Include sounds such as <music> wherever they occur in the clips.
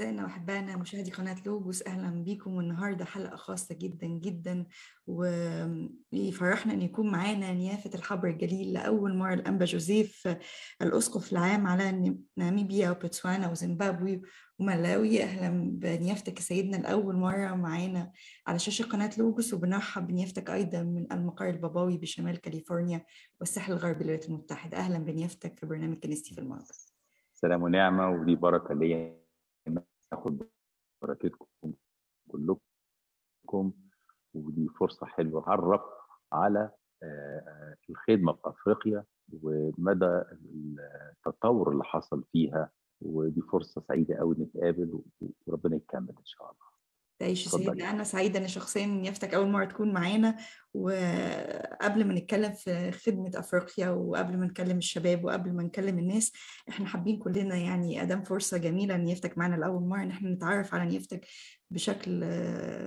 أعزائنا وأحبائنا مشاهدي قناة لوجوس أهلا بيكم. والنهاردة حلقة خاصة جدا جدا. ويفرحنا أن يكون معانا نيافة الحبر الجليل لأول مرة الأنبا جوزيف الأسقف العام على ناميبيا وبوتسوانا وزيمبابوي وملاوي. أهلا بنيافتك سيدنا لأول مرة معانا على شاشة قناة لوجوس. وبنرحب بنيافتك أيضا من المقر البابوي بشمال كاليفورنيا والساحل الغربي للولايات المتحدة. أهلا بنيافتك في برنامج كنيستي في الماضي سلام ونعمة ودي بركة ليا. ناخد بركتكم كلكم ودي فرصة حلوة. أعرف على الخدمة في أفريقيا ومدى التطور اللي حصل فيها ودي فرصة سعيدة قوي نتقابل وربنا يكمل إن شاء الله. تعيش سيدنا أنا سعيدة أن شخصيا يفتك أول مرة تكون معانا. وقبل ما نتكلم في خدمة أفريقيا وقبل ما نكلم الشباب وقبل ما نكلم الناس إحنا حابين كلنا يعني أدام فرصة جميلة أن يفتك معانا لأول مرة إن إحنا نتعرف على نيفتك بشكل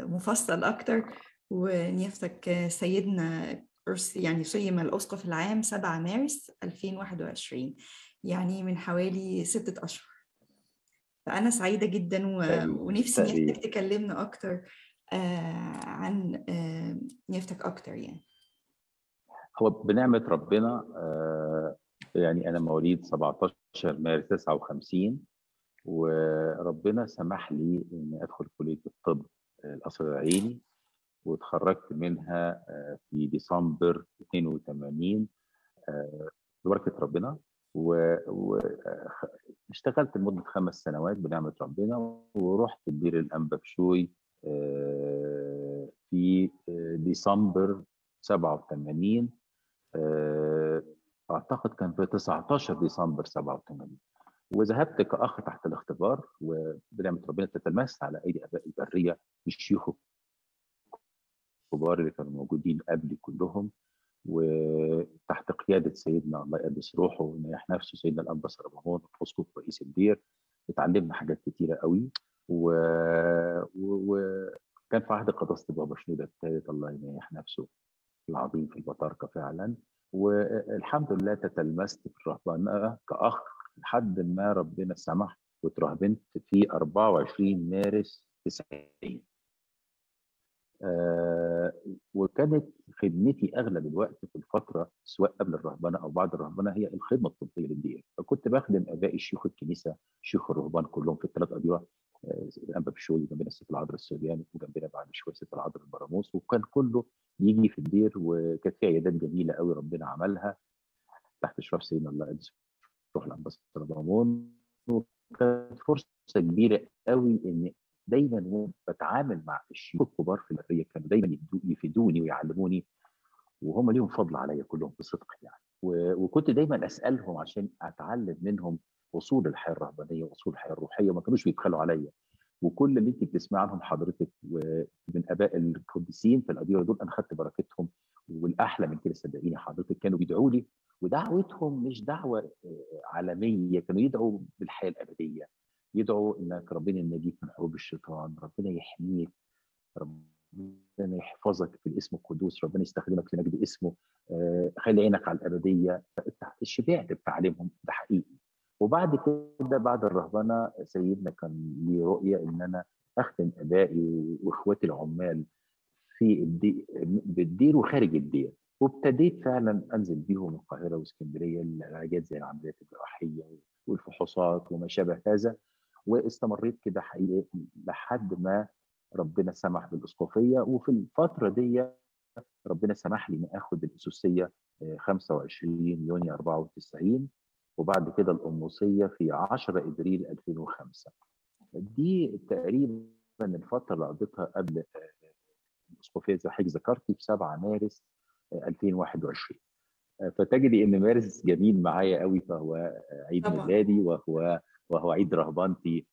مفصل أكتر ونيفتك سيدنا يعني صيم الأسقف العام 7 مارس 2021 يعني من حوالي ستة أشهر. فأنا سعيدة جدا و... ونفسي نيفتك تكلمنا أكتر آه عن آه نيفتك أكتر يعني. هو بنعمة ربنا آه يعني أنا مواليد 17 مارس 59 وربنا سمح لي إني أدخل كلية الطب القصر العيني واتخرجت منها في ديسمبر 82 ببركة ربنا. واشتغلت لمدة خمس سنوات بنعمة ربنا ورحت دير الأنبا بشوي في ديسمبر 87 أعتقد كان في 19 ديسمبر 87 وذهبت كأخ تحت الاختبار وبنعمة ربنا تتلمست على أيدي آباء البرية الشيوخ الكبار اللي كانوا موجودين قبلي كلهم. قيادة سيدنا الله يقدس روحه ونيح نفسه سيدنا الأنبا سربهون الأسقف رئيس الدير. اتعلمنا حاجات كتيرة قوي. وكان و... و... في عهد قداسة البابا شنودة الثالث الله ينيح نفسه. العظيم في البطاركة فعلا. والحمد لله تتلمست في الرهبنة كأخ لحد ما ربنا سمح وترهبنت في 24 مارس 90 آه وكانت خدمتي أغلب الوقت في الفترة سواء قبل الرهبنة أو بعد الرهبنة هي الخدمة الطبية للدير فكنت بخدم ابائي شيوخ الكنيسة شيوخ الرهبان كلهم في الثلاث آه الانبا بشوي جنبنا الست العذراء السورياني وجنبنا بعد شوية الست العذراء البراموس وكان كله يجي في الدير وكانت في عيادات جميلة قوي ربنا عملها تحت إشراف سيدنا الله يقدس روح الانبا وكانت فرصة كبيرة قوي إن دايما بتعامل مع الشيوخ الكبار في البريه كانوا دايما يفيدوني ويعلموني وهم ليهم فضل عليا كلهم بصدق يعني. وكنت دايما أسألهم عشان أتعلم منهم أصول الحياة الرهبانية وأصول الحياة الروحية وما كانوش بيبخلوا عليا. وكل اللي انت بتسمع عنهم حضرتك ومن آباء القديسين في الاديره دول أنا خدت بركتهم والأحلى من كده صدقيني حضرتك كانوا بيدعوا لي ودعوتهم مش دعوة عالمية كانوا يدعوا بالحياة الأبدية. يدعو إنك ربنا ينجيك من حروب الشيطان ربنا يحميك ربنا يحفظك في الاسم القدوس ربنا يستخدمك لمجد اسمه آه خلي عينك على الأبدية شبعت بتعليمهم ده حقيقي. وبعد كده بعد الرهبنة سيدنا كان لي رؤية إن أنا اخدم آبائي وإخواتي العمال في الدير بالدير وخارج الدير. وابتديت فعلا أنزل بيهم القاهرة وإسكندرية العلاجات زي العمليات الجراحية والفحوصات وما شابه هذا. واستمريت كده حقيقي لحد ما ربنا سمح بالاسقفيه وفي الفترة دي ربنا سمح لي إني آخد الاسوسيه 25 يونيو 94 وبعد كده القمصيه في 10 إبريل 2005 دي تقريبا الفترة اللي قضيتها قبل الاسقفيه زي حضرتك ذكرتي في 7 مارس 2021 فتجدي إن مارس جميل معايا قوي فهو عيد. ميلادي وهو وهو عيد رهبانتي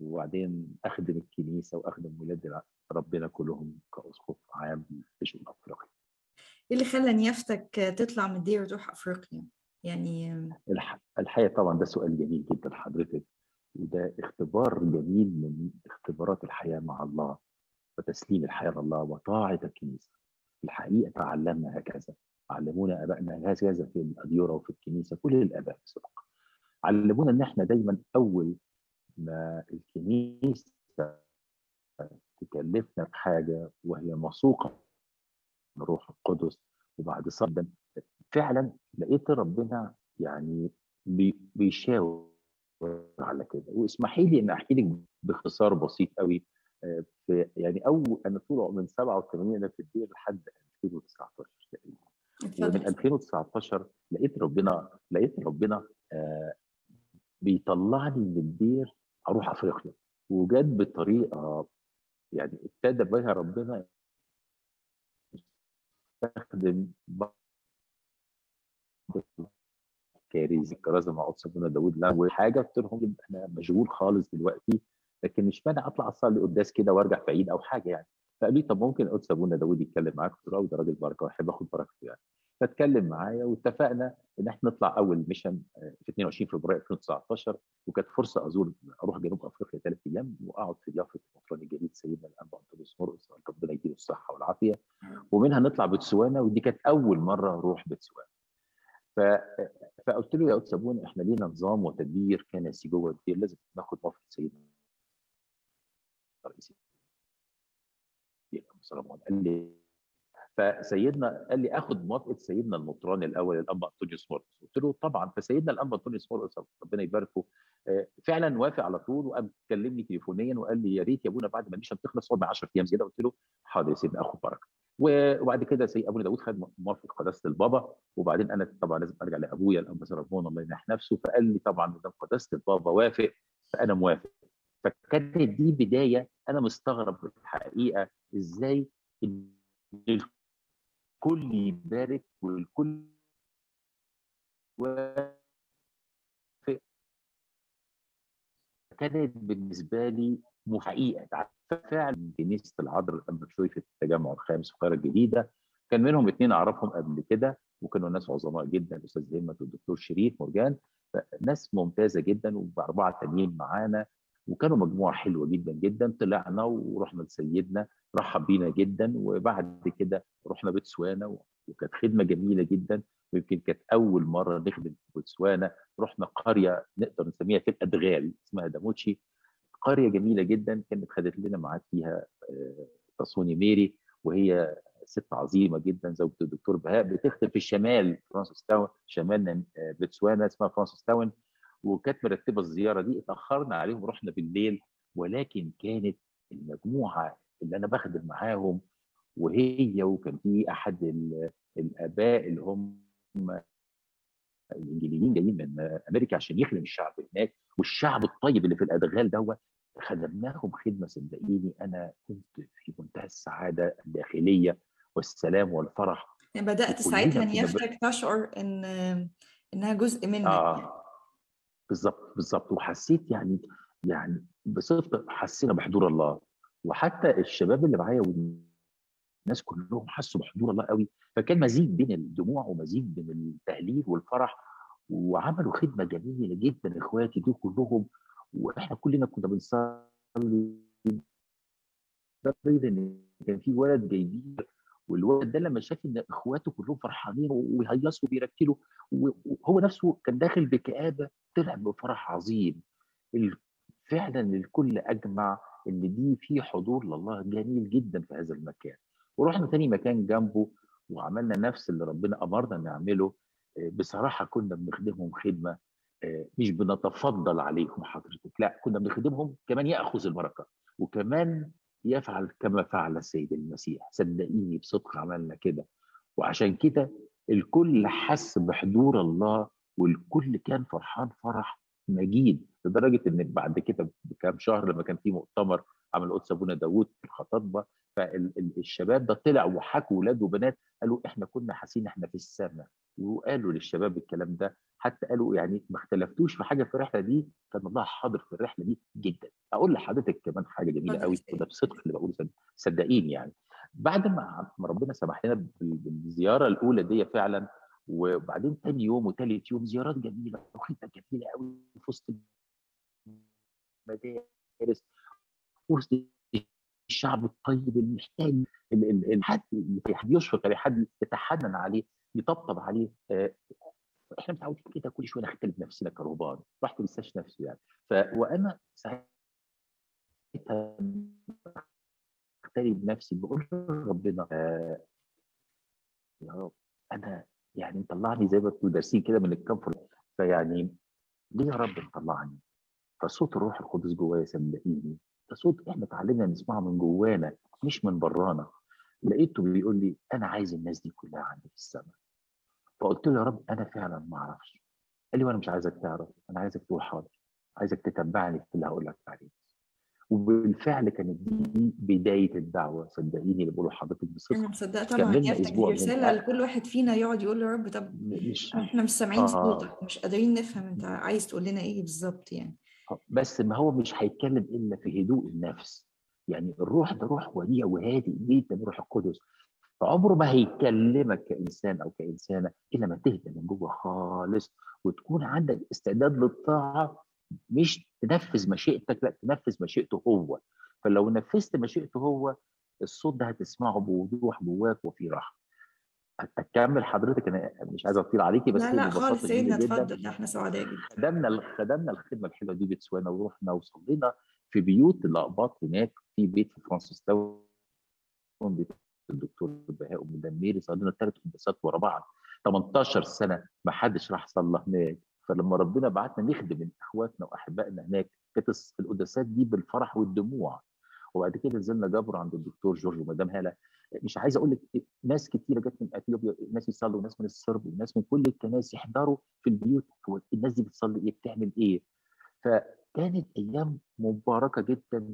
وبعدين أخدم الكنيسة وأخدم ولاد ربنا كلهم كأسقف عام في شمال أفريقيا. إيه اللي خلى نيافتك تطلع من الدير وتروح أفريقيا؟ يعني الحقيقة طبعا ده سؤال جميل جدا لحضرتك وده اختبار جميل من اختبارات الحياة مع الله وتسليم الحياة لله وطاعة الكنيسة. الحقيقة تعلمنا هكذا علمونا آبائنا هكذا في الاديره وفي الكنيسة كل الآباء بصدق علمونا إن إحنا دايما أول ما الكنيسة تكلفنا بحاجة وهي موثوقة من روح القدس وبعد صدا فعلا لقيت ربنا يعني بي- بيشاور على كده. واسمحي لي إن أحكي لك باختصار بسيط قوي آه، في يعني أول أنا طول من 87 أنا في الدير لحد 2019 تقريبا. ومن اتفضل 2019 لقيت ربنا لقيت ربنا آه، بيطلعني من الدير أروح أفريقيا. وجت بطريقة يعني ابتدى بها ربنا يستخدم بعض كاريزي كرازه مع قدس ابونا داوود لا وحاجة قلت لهم أنا مشغول خالص دلوقتي لكن مش مانع أطلع أصلي قداس كده وأرجع في عيد أو حاجة يعني. فقالوا لي طب ممكن قدس ابونا داوود يتكلم معاك قلت له ده راجل بركة وأحب آخد بركته يعني. فاتكلم معايا واتفقنا إن إحنا نطلع أول mission آه، في 22 فبراير 2019 وكانت فرصة أزور أروح جنوب أفريقيا ثلاث أيام وأقعد في ضيافه المطران الجليل سيدنا الانبا أنطونيوس مرقس ربنا يديله الصحة والعافية. ومنها نطلع بوتسوانا ودي كانت أول مرة أروح بوتسوانا. ف... فقلت له يا أستاذ سابونا إحنا لينا نظام وتدبير كنسي جوه الدير لازم ناخد موافقة سيدنا رئيس سليمان قال لي فسيدنا قال لي آخد موافقة سيدنا المطران الأول الانبا انطونيوس مرقس قلت له طبعا فسيدنا الانبا انطونيوس مرقس ربنا يباركه آه، فعلا وافق على طول وقام كلمني تليفونيا وقال لي يا ريت يا أبونا بعد ما ال mission تخلص اقعد معايا 10 أيام زيادة. قلت له حاضر يا سيدنا آخد بركة. وبعد كده سيد أبونا داوود خد موافقة قداسة البابا وبعدين أنا طبعا لازم أرجع لأبويا الانبا سرابيون الله ينيح نفسه فقال لي طبعا ما دام قداسة البابا وافق فأنا موافق. فكانت دي بداية أنا مستغرب الحقيقة إزاي الكل يبارك والكل وافق كانت بالنسبة لي حقيقه فعلا كنيسه العذراء الانبا شوي في التجمع الخامس في القاهرة الجديدة. كان منهم اثنين أعرفهم قبل كده وكانوا ناس عظماء جدا الأستاذ همت والدكتور شريف مرجان ناس ممتازة جدا وبأربعة تانيين معانا. وكانوا مجموعة حلوة جدا جدا طلعنا ورحنا لسيدنا رحب بينا جدا وبعد كده رحنا بوتسوانا وكانت خدمة جميلة جدا. ويمكن كانت أول مرة نخدم في بوتسوانا. رحنا قرية نقدر نسميها في الادغال اسمها داموتشي. قرية جميلة جدا كانت خدت لنا معاك فيها آه، تاسوني ميري وهي ست عظيمة جدا زوجة الدكتور بهاء. بتخدم في الشمال فرانسيس تاون شمال آه، بوتسوانا اسمها فرانسيس تاون. وكانت مرتبة الزيارة دي اتأخرنا عليهم ورحنا بالليل ولكن كانت المجموعة اللي أنا بخدم معاهم وهي وكان في أحد ال- الآباء اللي هم الإنجليزيين جايين من أمريكا عشان يخدم الشعب هناك والشعب الطيب اللي في الأدغال دوت خدمناهم خدمة صدقيني أنا كنت في منتهى السعادة الداخلية والسلام والفرح بدأت وكلنا ساعتها كنا ب- نيافتك تشعر إن إنها جزء منك يعني. بالظبط بالظبط وحسيت يعني يعني بصدق حسينا بحضور الله. وحتى الشباب اللي معايا والناس كلهم حسوا بحضور الله قوي. فكان مزيج بين الدموع ومزيج بين التهليل والفرح. وعملوا خدمة جميلة جدا إخواتي دول كلهم. وإحنا كلنا كنا بنصلي. إن كان في ولد جايبين والولد ده لما شاف إن إخواته كلهم فرحانين ويهيصوا وبيرتلوا وهو نفسه كان داخل بكآبة طلع بفرح عظيم. فعلا الكل أجمع إن دي في حضور لله جميل جدا في هذا المكان. ورحنا تاني مكان جنبه وعملنا نفس اللي ربنا أمرنا نعمله. آه، بصراحة كنا بنخدمهم خدمة آه، مش بنتفضل عليهم حضرتك لا كنا بنخدمهم كمان يأخذ البركة. وكمان يفعل كما فعل السيد المسيح. صدقيني بصدق عملنا كده. وعشان كده الكل حس بحضور الله والكل كان فرحان فرح مجيد لدرجة إن بعد كده بكام شهر لما كان في مؤتمر عمل قدس أبونا داوود في الخطاطبه فالشباب ده طلع وحكوا ولاد وبنات قالوا إحنا كنا حاسين إحنا في السماء وقالوا للشباب الكلام ده حتى قالوا يعني ما اختلفتوش في حاجة في الرحلة دي كان الله حاضر في الرحلة دي جدا أقول لحضرتك كمان حاجة جميلة قوي. وده بصدق اللي بقوله صد- صدقيني يعني بعد ما ربنا سمح لنا بال- بالزيارة الأولى دي فعلا وبعدين تاني يوم وتالت يوم زيارات جميلة وخدمه جميلة قوي في وسط المدارس وسط الشعب الطيب المحتاج ال- ال- ال- حد حد يشفق عليه حد يتحنن عليه يطبطب عليه آه، إحنا متعودين كده كل شوية نختلف نفسنا كرهبان الواحد ما نفسه يعني. ف وأنا ساعتها اختلي بنفسي بقول ربنا آه يا رب أنا يعني مطلعني زي ما بتقول دارسين كده من الكمفورت فيعني ليه يا رب مطلعني؟ فصوت الروح القدس جوايا صدقيني. ده صوت إحنا اتعلمنا نسمعه من جوانا مش من برانا. لقيته بيقول لي أنا عايز الناس دي كلها عندي في السماء. فقلت له يا رب أنا فعلا ما أعرفش. قال لي وأنا مش عايزك تعرف أنا عايزك تقول حاضر عايزك تتبعني في اللي هقول لك عليه. وبالفعل كانت دي بداية الدعوة صدقيني اللي بقوله لحضرتك بصدق. أنا مصدقة طبعا من رسالة لكل واحد فينا يقعد يقول له يا رب طب مش إحنا مش سامعين آه. صوتك مش قادرين نفهم أنت عايز تقول لنا إيه بالظبط يعني. بس ما هو مش هيتكلم إلا في هدوء النفس. يعني الروح ده روح وديع وهادي جدا روح القدس. فعمره ما هيكلمك كإنسان أو كإنسانة إلا ما تهدى من جوه خالص وتكون عندك استعداد للطاعة مش تنفذ مشيئتك لأ تنفذ مشيئته هو. فلو نفذت مشيئته هو الصوت ده هتسمعه بوضوح جواك وفي راحة. أكمل حضرتك أنا مش عايز أطيل عليكي بس لا لا خالص سيدنا جدا. اتفضل إحنا سعداء جدا. خدمنا خدمنا الخدمة الحلوة دي بوتسوانا ورحنا وصلينا في بيوت الأقباط هناك في بيت في فرانسيس تاون الدكتور بهاء المدمري صلينا ثلاث قداسات ورا بعض. 18 سنة ما حدش راح صلى هناك. فلما ربنا بعتنا نخدم إخواتنا وأحبائنا هناك كانت القداسات دي بالفرح والدموع. وبعد كده نزلنا جبر عند الدكتور جورج ومدام هالة. مش عايز أقول لك ناس كتيرة جت من إثيوبيا ناس يصلوا ناس من الصرب وناس من كل الكنائس يحضروا في البيوت. الناس دي بتصلي إيه؟ بتعمل إيه؟ فكانت أيام مباركة جدا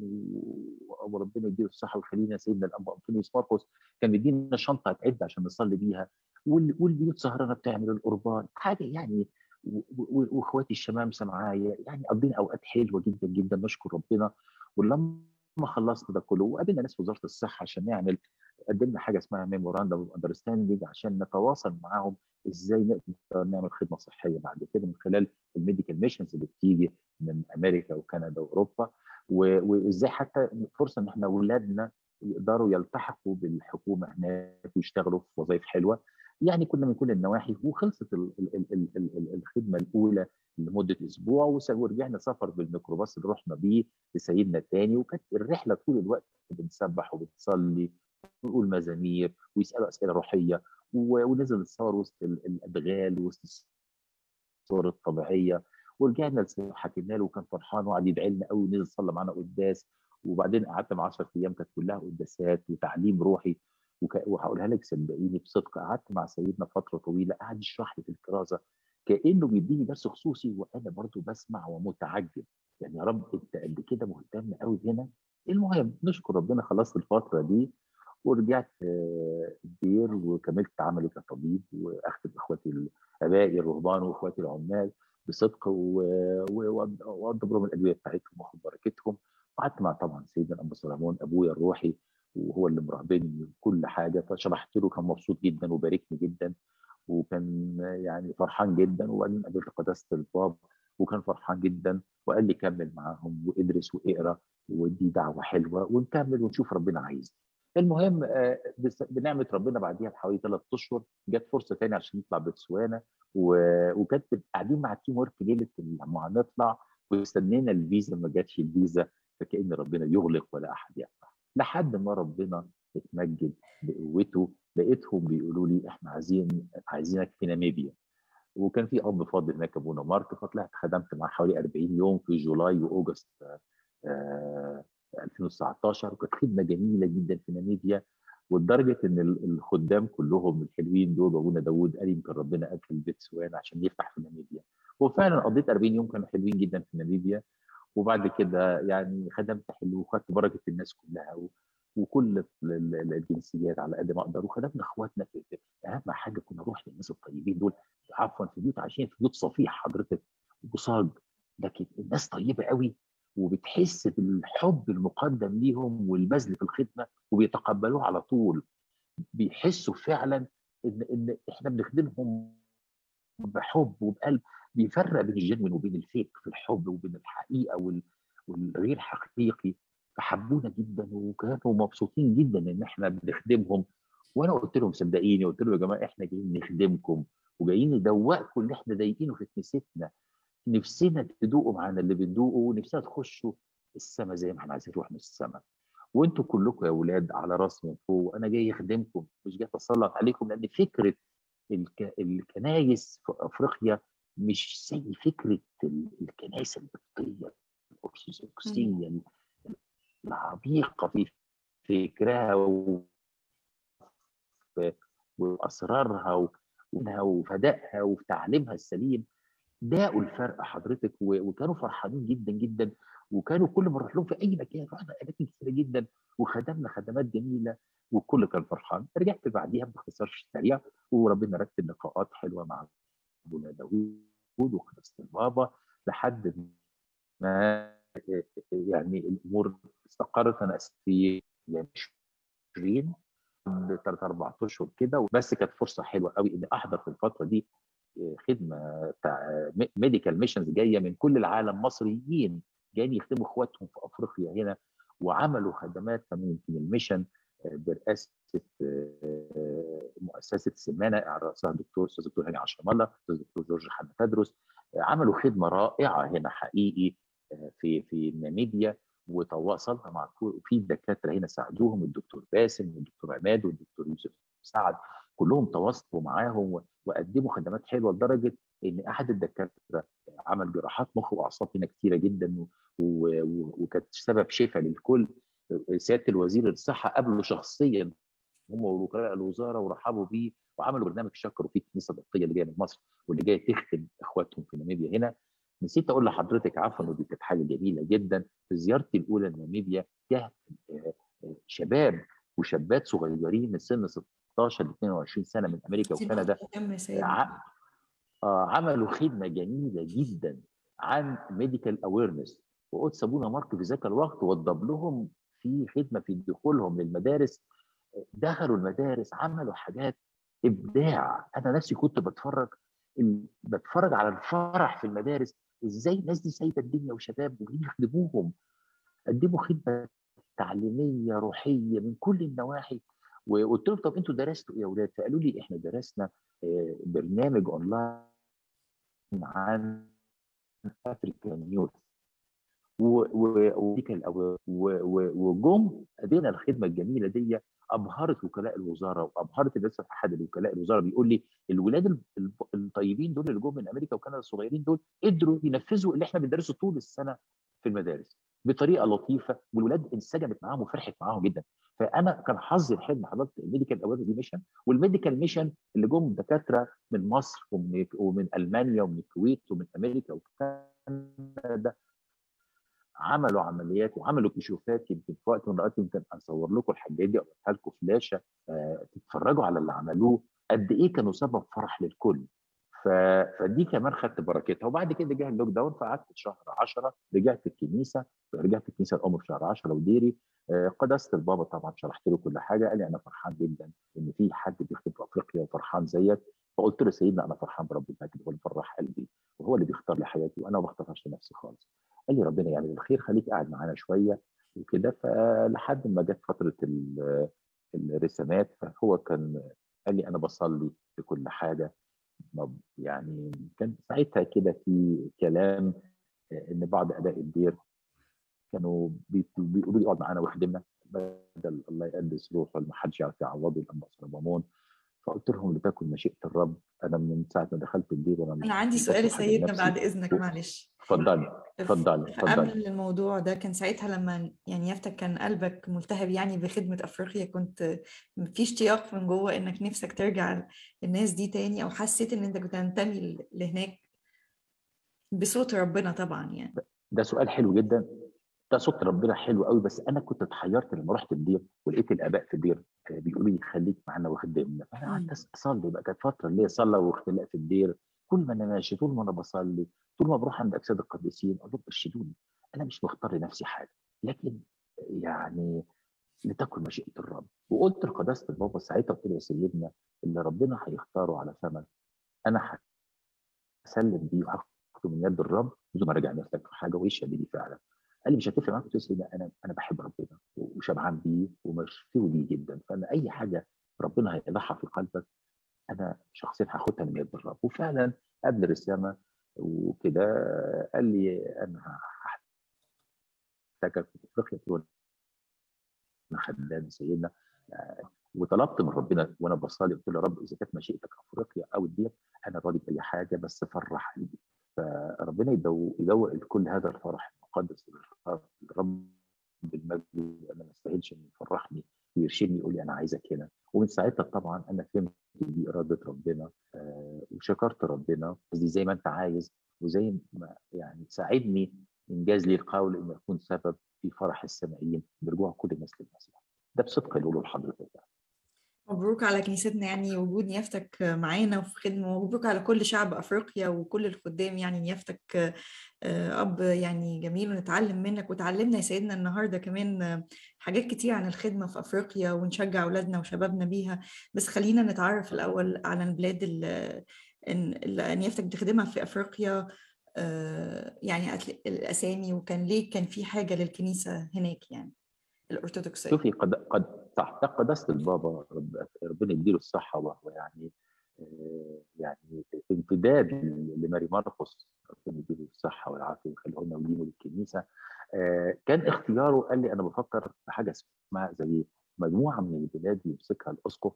وربنا يديله الصحة ويخلينا سيدنا الأب أنطونيوس ماركوس كان مدينا شنطة تعد عشان نصلي بيها وال- والبيوت سهرانة بتعمل القربان حاجة يعني وإخواتي الشمامسه معايا يعني قضينا أوقات حلوة جدا جدا نشكر ربنا ولما خلصنا ده كله وقابلنا ناس في وزارة الصحة عشان نعمل قدمنا حاجة اسمها memorandum of عشان نتواصل معاهم إزاي نقدر نعمل خدمة صحية بعد كده من خلال ال medical missions اللي بتيجي من أمريكا وكندا وأوروبا. وإزاي حتى فرصة إن إحنا اولادنا يقدروا يلتحقوا بالحكومة هناك ويشتغلوا في وظائف حلوة. يعني كنا من كل النواحي وخلصت ال- ال- ال- ال- ال- ال- الخدمة الأولى لمدة أسبوع ورجعنا سفر بالميكروباص اللي رحنا بيه لسيدنا الثاني وكانت الرحلة طول الوقت بنسبح وبنصلي ونقول مزامير ويسالوا أسئلة روحية ونزل نتصور وسط ال- الادغال وسط الصور الطبيعية ورجعنا حكينا له وكان فرحان وقعد يدعي لنا قوي ونزل صلى معانا قداس وبعدين قعدت مع 10 أيام كانت كلها قداسات وتعليم روحي وهقولها لك صدقيني بصدق قعدت مع سيدنا فترة طويلة قعد يشرح لي في الكرازه كأنه بيديني درس خصوصي وأنا برضو بسمع ومتعجب. يعني يا رب أنت قد كده مهتم قوي هنا؟ المهم نشكر ربنا خلصت الفترة دي ورجعت آه، الدير وكملت عملي كطبيب واخدم إخواتي ابائي الرهبان وإخواتي العمال بصدق واقدم لهم الأدوية بتاعتهم وآخد بركتهم. وقعدت مع طبعا سيدنا الأب سليمان أبويا الروحي وهو اللي مرهبني كل حاجة فشرحت له كان مبسوط جدا وباركني جدا وكان يعني فرحان جدا. وبعدين قابلت قداسة الباب وكان فرحان جدا وقال لي كمل معاهم وادرس وإقرأ ودي دعوة حلوة ونكمل ونشوف ربنا عايز المهم آه، بنعمة ربنا بعديها بحوالي ثلاث أشهر جت فرصة تانية عشان نطلع بوتسوانا وكانت قاعدين مع ال teamwork ليلة لما هنطلع واستنينا الفيزا ما جاتش الفيزا فكأن ربنا يغلق ولا أحد يفتح. لحد ما ربنا اتمجد بقوته لقيتهم بيقولوا لي إحنا عايزين عايزينك في ناميبيا. وكان في أب فاضل هناك أبونا مارك فطلعت خدمت معاه حوالي 40 يوم في July و August آه، 2019 وكانت خدمة جميلة جدا في ناميبيا ولدرجه إن ال- الخدام كلهم الحلوين دول ابونا داوود قال يمكن ربنا قفل البيت سوان عشان يفتح في ناميبيا. وفعلا قضيت 40 يوم كانوا حلوين جدا في ناميبيا وبعد كده يعني خدمت حلو وخدت بركة الناس كلها وكل ال- ال- الجنسيات على قد ما أقدر وخدمنا أخواتنا في في- أهم حاجة كنا نروح للناس الطيبين دول. عفوا في بيوت عايشين في بيوت صفيح حضرتك. وصاج لكن الناس طيبة قوي. وبتحس بالحب المقدم ليهم والبذل في الخدمة وبيتقبلوه على طول. بيحسوا فعلا إن إن إحنا بنخدمهم بحب وبقلب. بيفرق بين الجنون وبين الفيك في الحب وبين الحقيقة وال- والغير حقيقي. فحبونا جدا وكانوا مبسوطين جدا إن إحنا بنخدمهم. وأنا قلت لهم صدقيني قلت لهم يا جماعة إحنا جايين نخدمكم وجايين يدوقكم اللي إحنا ضايقينه في كنيستنا. نفسنا تدوقوا معانا اللي بندوقه ونفسنا تخشوا السما زي ما إحنا عايزين نروح من السما. وانتوا كلكم يا أولاد على راسي من فوق وأنا جاي اخدمكم مش جاي اتسلط عليكم لأن فكرة الك... الكنايس في أفريقيا مش زي فكرة الكنائس القبطيه الارثوذكسيه العميقة في فكرها و... وأسرارها وفدائها وفي تعليمها السليم. داقوا الفرق حضرتك وكانوا فرحانين جدا جدا وكانوا كل ما نروح لهم في أي مكان رحنا أماكن كثيره جدا وخدمنا خدمات جميلة والكل كان فرحان. رجعت بعديها باختصار سريع وربنا رتب لقاءات حلوة مع أبونا داوود وقداسة البابا لحد ما يعني الأمور استقرت. أنا في يعني 20 ثلاث أربع أشهر كده بس كانت فرصة حلوة قوي إني أحضر في الفترة دي. خدمة بتاع medical missions جاية من كل العالم. مصريين جايين يخدموا إخواتهم في أفريقيا هنا وعملوا خدمات. يمكن ال mission برئاسه مؤسسة سمانة على رأسها الدكتور أستاذ الدكتور هاني عشام الله أستاذ الدكتور جورج حنا تدرس. عملوا خدمة رائعة هنا حقيقي في في ناميبيا. وتواصلنا مع في دكاترة هنا ساعدوهم الدكتور باسم والدكتور عماد والدكتور يوسف سعد. كلهم تواصلوا معاهم وقدموا خدمات حلوة لدرجة إن أحد الدكاترة عمل جراحات مخ واعصاب هنا كتيرة جدا وكانت سبب شفاء للكل. سيادة الوزير الصحه قابله شخصيا هم ووكلاء الوزارة ورحبوا بيه وعملوا برنامج شكروا فيه الكنيسة القبطيه اللي جاية من مصر واللي جاية تخدم إخواتهم في ناميبيا هنا. نسيت أقول لحضرتك عفوا ودي كانت حاجة جميلة جدا. في زيارتي الأولى لناميبيا جه شباب وشابات صغيرين من سن 16 ل 22 سنة من أمريكا وكندا عملوا خدمة جميلة جدا عن medical awareness وقدس أبونا مارك في ذاك الوقت وضب لهم في خدمة في دخولهم للمدارس. دخلوا المدارس عملوا حاجات إبداع. أنا نفسي كنت بتفرج بتفرج على الفرح في المدارس. إزاي الناس دي سايبة الدنيا وشباب وجايين يخدموهم؟ قدموا خدمة تعليمية روحية من كل النواحي. وقلت لهم طب أنتوا درستوا إيه يا أولاد؟ فقالوا لي إحنا درسنا برنامج اونلاين عن African youth وجم أدينا الخدمة الجميلة دي أبهرت وكلاء الوزارة وأبهرت لسه أحد الوكلاء الوزارة بيقول لي الولاد الطيبين دول اللي جم من أمريكا وكندا الصغيرين دول قدروا ينفذوا اللي إحنا بندرسه طول السنة في المدارس. بطريقة لطيفة والولاد انسجمت معاهم وفرحت معاهم جدا. فأنا كان حظي الحلو حضرتك ال medical awareness mission وال medical mission اللي جم دكاترة من مصر ومن, ومن ألمانيا ومن الكويت ومن أمريكا وكندا عملوا عمليات وعملوا كشوفات. يمكن في وقت من الأوقات يمكن أصور لكم الحاجات دي اوريها لكم فلاشة آه تتفرجوا على اللي عملوه. قد إيه كانوا سبب فرح للكل. فدي كمان خدت بركتها. وبعد كده جه ال lockdown فقعدت شهر 10 رجعت الكنيسة رجعت الكنيسة الأم في شهر 10 وديري. آه قداسه البابا طبعا شرحت له كل حاجة قال لي أنا فرحان جدا إن في حد بيخدم في أفريقيا وفرحان زيك. فقلت له سيدنا أنا فرحان برب المجد هو اللي فرح قلبي وهو اللي بيختار لي حياتي وأنا ما بختارهاش لنفسي خالص. قال لي ربنا يعمل الخير خليك قاعد معانا شوية وكده. فلحد ما جت فترة الرسامات فهو كان قال لي أنا بصلي في كل حاجة. يعني كان ساعتها كده في كلام إن بعض اباء الدير كانوا بيقولوا لي اقعد معانا واخدمنا بدل الله يقدس روحه ما حدش يعرف يعوضه لما صلبامون فقلت لهم لتكن مشيئة الرب. أنا من ساعة ما دخلت الدير وأنا أنا عندي سؤال سيدنا بعد إذنك معلش. اتفضلي اتفضلي اتفضلي قبل الموضوع ده كان ساعتها لما يعني يفتك كان قلبك ملتهب يعني بخدمة أفريقيا كنت في اشتياق من جوه إنك نفسك ترجع الناس دي تاني أو حسيت إن أنت كنت تنتمي لهناك؟ بصوت ربنا طبعا يعني. ده سؤال حلو جدا. ده صوت ربنا حلو قوي بس أنا كنت اتحيرت لما رحت الدير ولقيت الآباء في الدير بيقولوا لي خليك معانا واخدمنا فانا قعدت أصلي بقى كانت فترة اللي هي صلاة واختلاء في الدير كل ما أنا ماشي طول ما أنا بصلي طول ما بروح عند أجساد القديسين أقول لهم ارشدوني. أنا مش مختار لنفسي حاجة لكن يعني لتكن مشيئة الرب. وقلت لقداسة البابا ساعتها قلت له يا سيدنا اللي ربنا هيختاره على ثمن أنا هسلم بيه وهاخده من يد الرب بدون ما راجع نفسك في حاجة ويشهد لي فعلا. قال لي مش هتفرق معاك قلت له أنا أنا بحب ربنا وشبعان بيه ومشفي بيه جدا. فأنا أي حاجة ربنا هيضعها في قلبك أنا شخصيا هاخدها من يد الرب وفعلا قبل الرسامة وكده قال لي أنا هحتاجك في إفريقيا تقول أنا خدام سيدنا وطلبت من ربنا وأنا بصلي قلت له يا رب إذا كانت مشيئتك إفريقيا أو الديت أنا راضي باي حاجة بس فرح قلبي فربنا يدوق الكل هذا الفرح. المقدس الرب بالمجد أنا ما استاهلش إنه يفرحني ويرشدني يقول لي أنا عايزك هنا. ومن ساعتها طبعا أنا فهمت دي إرادة ربنا آه وشكرت ربنا. قصدي زي ما أنت عايز وزي ما يعني ساعدني إنجاز لي القول إنه يكون سبب في فرح السمائيين برجوع كل الناس للمسيح ده بصدق اللي لحضرتك يعني. مبروك على كنيستنا يعني وجود نيافتك معانا وفي خدمة ومبروك على كل شعب أفريقيا وكل الخدام يعني نيافتك أب يعني جميل ونتعلم منك وتعلمنا يا سيدنا النهاردة كمان حاجات كتير عن الخدمة في أفريقيا ونشجع أولادنا وشبابنا بيها. بس خلينا نتعرف الأول على البلاد اللي نيافتك بتخدمها في أفريقيا يعني الأسامي وكان ليه كان في حاجة للكنيسة هناك يعني الأرثوذكسية. شوفي قد قد تحت قداسه البابا رب ربنا يديله الصحة وهو يعني يعني امتداد لماري ماركوس ربنا يديله الصحة والعافية ويخليه لنا ولينا للكنيسه كان اختياره قال لي أنا بفكر في حاجة اسمها زي مجموعة من البلاد يمسكها الأسقف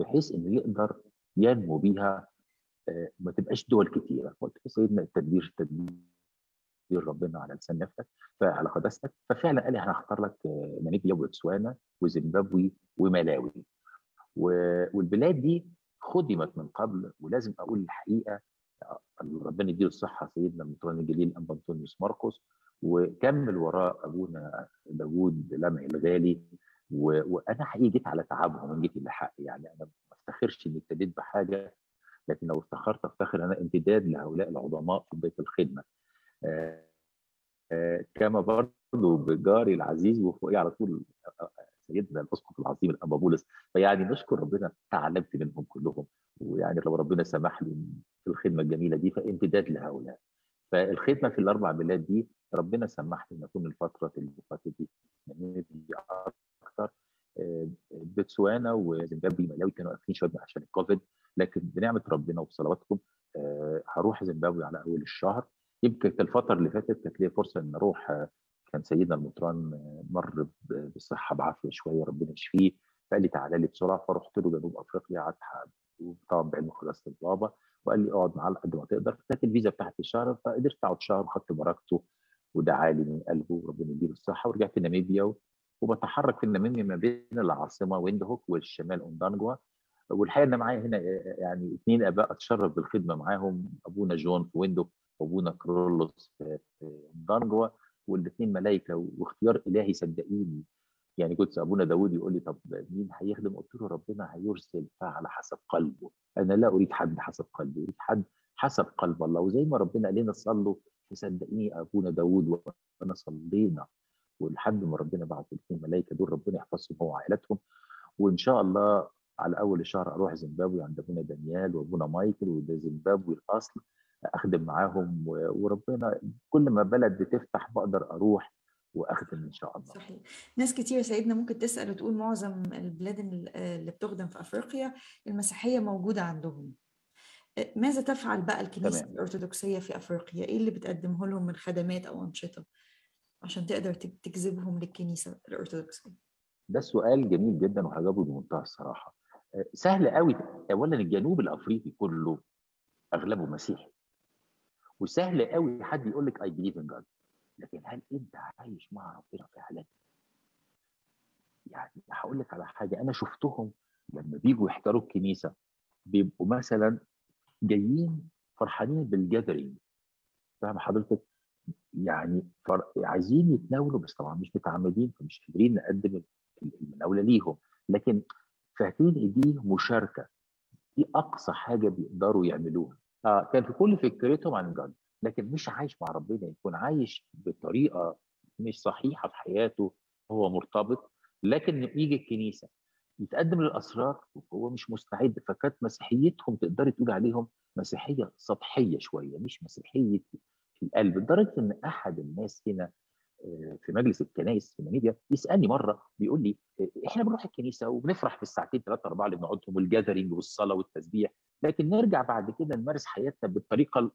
بحيث إنه يقدر ينمو بيها ما تبقاش دول كتيرة. قلت سيدنا التدبير تدبير ربنا على لسان نفسك فعلى قداستك. ففعلا قال لي أنا هختار لك ناميبيا وبوتسوانا وزيمبابوي وملاوي. والبلاد دي خدمت من قبل ولازم أقول الحقيقة ربنا يديله الصحة سيدنا المطران الجليل ابا أنطونيوس ماركوس. وكمل وراء أبونا داوود لمعي الغالي. وأنا حقيقي جيت على تعبهم من جيت لحق يعني أنا ما أفتخرش إني ابتديت بحاجة لكن لو افتخرت أفتخر أنا امتداد لهؤلاء العظماء في بيت الخدمة. كما برضه بجاري العزيز وفوقيه على طول سيدنا الأسقف العظيم الأبا بولس. فيعني نشكر ربنا تعلمت منهم كلهم ويعني لو ربنا سمح لي في الخدمة الجميلة دي فامتداد لهؤلاء. فالخدمة في الأربع بلاد دي ربنا سمح لي إن أكون الفترة اللي فاتت دي أكثر بتسوانا وزيمبابوي ملاوي كانوا قافلين شوية عشان الكوفيد لكن بنعمة ربنا وبصلواتكم هروح زيمبابوي على أول الشهر. يمكن الفترة اللي فاتت كانت لي فرصة إن أروح كان سيدنا المطران مر بالصحه بعافية شوية ربنا يشفيه فقال لي تعالى لي بسرعة فرحت له جنوب أفريقيا قعدت طبعا بعلم قداسه البابا وقال لي اقعد معاه قد ما تقدر كانت الفيزا بتاعتي شهر فقدرت أقعد شهر وخدت بركته ودعا لي من قلبه وربنا يديله الصحة ورجعت ناميبيا وبتحرك في ناميبيا ما بين العاصمة ويندهوك والشمال أوندانجوا والحقيقة إن معايا هنا يعني اثنين أباء أتشرف بالخدمة معاهم أبونا جون في ويندوك وابونا كرولوس في اوندانجوا والاثنين ملائكه واختيار إلهي صدقيني. يعني كنت أبونا داود يقول لي طب مين هيخدم؟ قلت له ربنا هيرسل فعلى حسب قلبه. أنا لا أريد حد حسب قلبي أريد حد حسب قلب الله. وزي ما ربنا قال لنا صلوا صدقيني أبونا داود وأنا صلينا. ولحد ما ربنا بعت الاثنين ملائكه دول ربنا يحفظهم هو وعائلتهم. وإن شاء الله على أول الشهر أروح زيمبابوي عند أبونا دانيال وأبونا مايكل وده زيمبابوي الأصل. أخدم معاهم وربنا كل ما بلد بتفتح بقدر أروح وأخدم إن شاء الله. صحيح. ناس كتير سيدنا ممكن تسأل وتقول معظم البلاد اللي بتخدم في أفريقيا المسيحية موجودة عندهم. ماذا تفعل بقى الكنيسة تمام. الأرثوذكسية في أفريقيا؟ إيه اللي بتقدمه لهم من خدمات أو أنشطة عشان تقدر تجذبهم للكنيسة الأرثوذكسية؟ ده سؤال جميل جدا وهجاوبه بمنتهى الصراحة. سهل قوي. اولا الجنوب الأفريقي كله أغلبه مسيحي. وسهل قوي حد يقول لك I believe in God لكن هل أنت عايش مع ربنا فعلا؟ يعني هقول لك على حاجة أنا شفتهم لما بيجوا يحضروا الكنيسة بيبقوا مثلا جايين فرحانين بال gathering فاهم حضرتك؟ يعني فر... عايزين يتناولوا بس طبعا مش متعمدين فمش قادرين نقدم المناولة ليهم. لكن فاهمين دي مشاركة. دي أقصى حاجة بيقدروا يعملوها. آه كان في كل فكرتهم عن جد لكن مش عايش مع ربنا يكون عايش بطريقة مش صحيحة في حياته هو مرتبط. لكن يجي الكنيسة يتقدم للأسرار وهو مش مستعد فكانت مسيحيتهم تقدري تقول عليهم مسيحية سطحية شوية مش مسيحية في القلب لدرجة إن أحد الناس هنا في مجلس الكنائس في ناميبيا يسألني مرة بيقول لي إحنا بنروح الكنيسة وبنفرح في الساعتين ثلاثة أربعة اللي بنقعدهم والجاذرينج والصلاة والتسبيح. لكن نرجع بعد كده نمارس حياتنا بالطريقة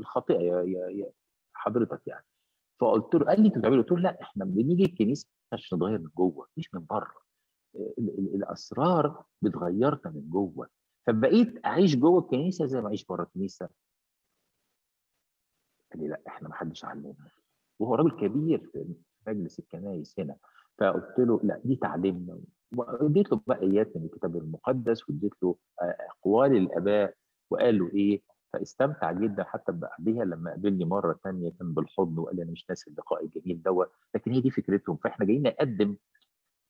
الخاطئة يا, يا, يا حضرتك يعني. فقلت له قال لي أنتوا بتعملوا؟ قلت له لا إحنا بنيجي الكنيسة عشان نتغير من جوه مش من بره. الأسرار بتغيرنا من جوه. فبقيت أعيش جوه الكنيسة زي ما أعيش بره الكنيسة. قال لي لا إحنا ما حدش علمنا. وهو راجل كبير في مجلس الكنايس هنا. فقلت له لا دي تعليمنا. واديت له بقى ايات من الكتاب المقدس واديت له أقوال الآباء وقال له إيه؟ فاستمتع جدا حتى بعديها لما قابلني مرة ثانية كان بالحضن وقال لي أنا مش ناسي اللقاء الجميل دوت لكن هي دي فكرتهم. فإحنا جايين نقدم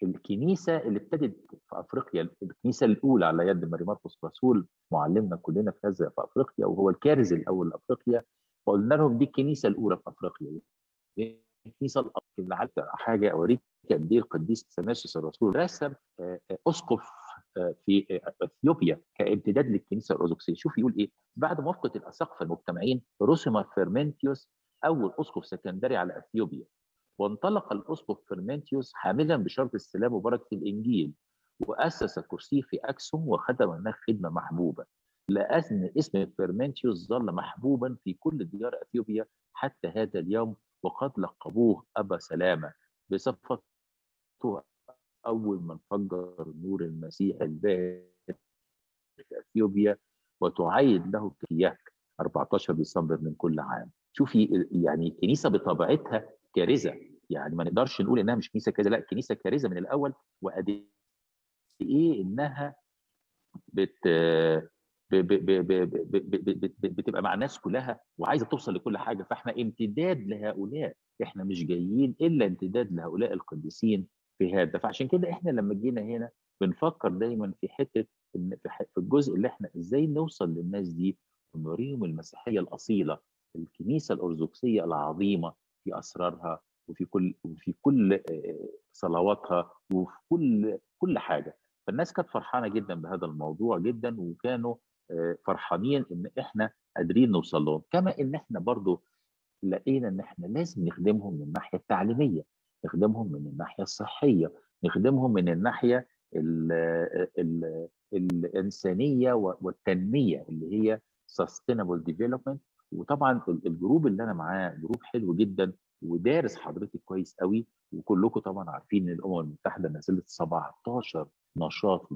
الكنيسة اللي ابتدت في أفريقيا الكنيسة الأولى على يد ماري مرقس رسول معلمنا كلنا في هذا في أفريقيا وهو الكارز الأول لأفريقيا. فقلنا لهم دي الكنيسة الأولى في أفريقيا. الكنيسة الأصل اللي عارف حاجة أوريك قد إيه القديس أثناسيوس الرسول رسم أسقف في إثيوبيا كامتداد للكنيسة الأرثوذكسية. شوف يقول إيه؟ بعد موافقة الاساقفه المجتمعين رسم فيرمنتيوس أول أسقف سكندري على إثيوبيا. وانطلق الأسقف فيرمنتيوس حاملا بشرى السلام وبركه الإنجيل وأسس كرسيه في أكسوم وخدم هناك خدمة محبوبة. لأن اسم فيرمنتيوس ظل محبوبا في كل ديار إثيوبيا حتى هذا اليوم وقد لقبوه أبا سلامة. بصفته اول من فجر نور المسيح الباهر في اثيوبيا وتعيد له كياك 14 ديسمبر من كل عام شوفي يعني الكنيسه بطبيعتها كارثه يعني ما نقدرش نقول انها مش كنيسه كذا لا الكنيسه كارثه من الأول وقد إيه انها بت بتبقى مع الناس كلها وعايزه توصل لكل حاجة فاحنا امتداد لهؤلاء إحنا مش جايين الا امتداد لهؤلاء القديسين في هذا. فعشان كده إحنا لما جينا هنا بنفكر دايما في حتة في الجزء اللي إحنا إزاي نوصل للناس دي ونوريهم المسيحية الأصيلة الكنيسة الارثوذكسيه العظيمة في أسرارها وفي كل وفي كل صلواتها وفي كل كل حاجة. فالناس كانت فرحانة جدا بهذا الموضوع جدا وكانوا فرحانين إن إحنا قادرين نوصل لهم. كما إن إحنا برضو لقينا إن إحنا لازم نخدمهم من الناحية التعليمية. نخدمهم من الناحية الصحية نخدمهم من الناحية ال ال الإنسانية والتنمية اللي هي sustainable development. وطبعا ال group اللي أنا معاه group حلو جدا ودارس حضرتك كويس قوي وكلكم طبعا عارفين إن الأمم المتحدة نزلت 17 نشاط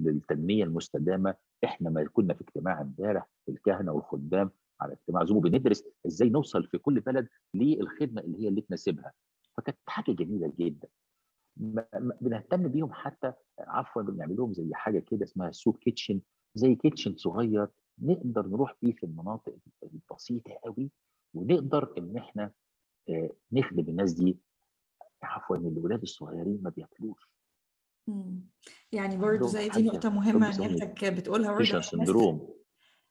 للتنمية المستدامة. إحنا ما كنا في اجتماع امبارح الكهنة والخدام على اجتماع زوم بندرس إزاي نوصل في كل بلد للخدمة اللي هي اللي تناسبها فكانت حاجة جميلة جدا. بنهتم بيهم حتى عفوا بنعمل لهم زي حاجة كده اسمها soup kitchen زي kitchen صغير نقدر نروح بيه في المناطق البسيطة قوي ونقدر إن إحنا نخدم الناس دي. عفوا إن الولاد الصغيرين ما بياكلوش. يعني برضو زي دي نقطة مهمة نفسك بتقولها برضو سندروم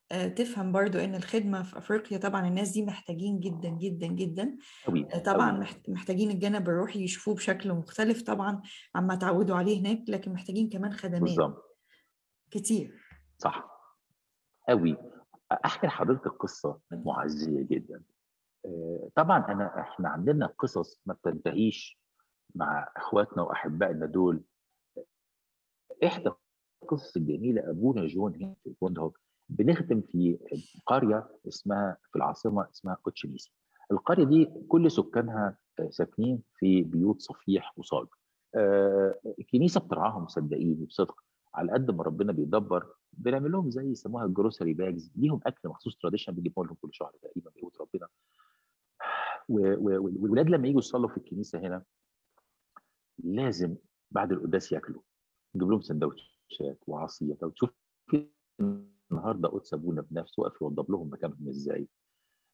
تفهم برضو إن الخدمة في أفريقيا طبعا الناس دي محتاجين جدا جدا جدا. أوي. طبعا. محتاجين الجانب الروحي يشوفوه بشكل مختلف طبعا عما تعودوا عليه هناك لكن محتاجين كمان خدمات بالظبط كتير. صح. قوي أحكي لحضرتك قصة معزية جدا. طبعا أنا إحنا عندنا قصص ما بتنتهيش مع إخواتنا وأحبائنا دول. إحدى القصص الجميلة أبونا جون هنا في بويندهوك بنخدم في قرية اسمها في العاصمة اسمها كوتشينيسي القرية دي كل سكانها ساكنين في بيوت صفيح وصاج الكنيسة بترعاهم صدقيني بصدق على قد ما ربنا بيدبر بنعمل لهم زي يسموها ال grocery bags ليهم أكل مخصوص tradition بيجيبوا لهم كل شهر تقريبا بيوت ربنا. والولاد لما يجوا يصلوا في الكنيسة هنا لازم بعد القداس ياكلوا. نجيب لهم سندوتشات وعصير. لو تشوف النهارده قدس ابونا بنفسه واقف يوضب لهم مكانهم إزاي؟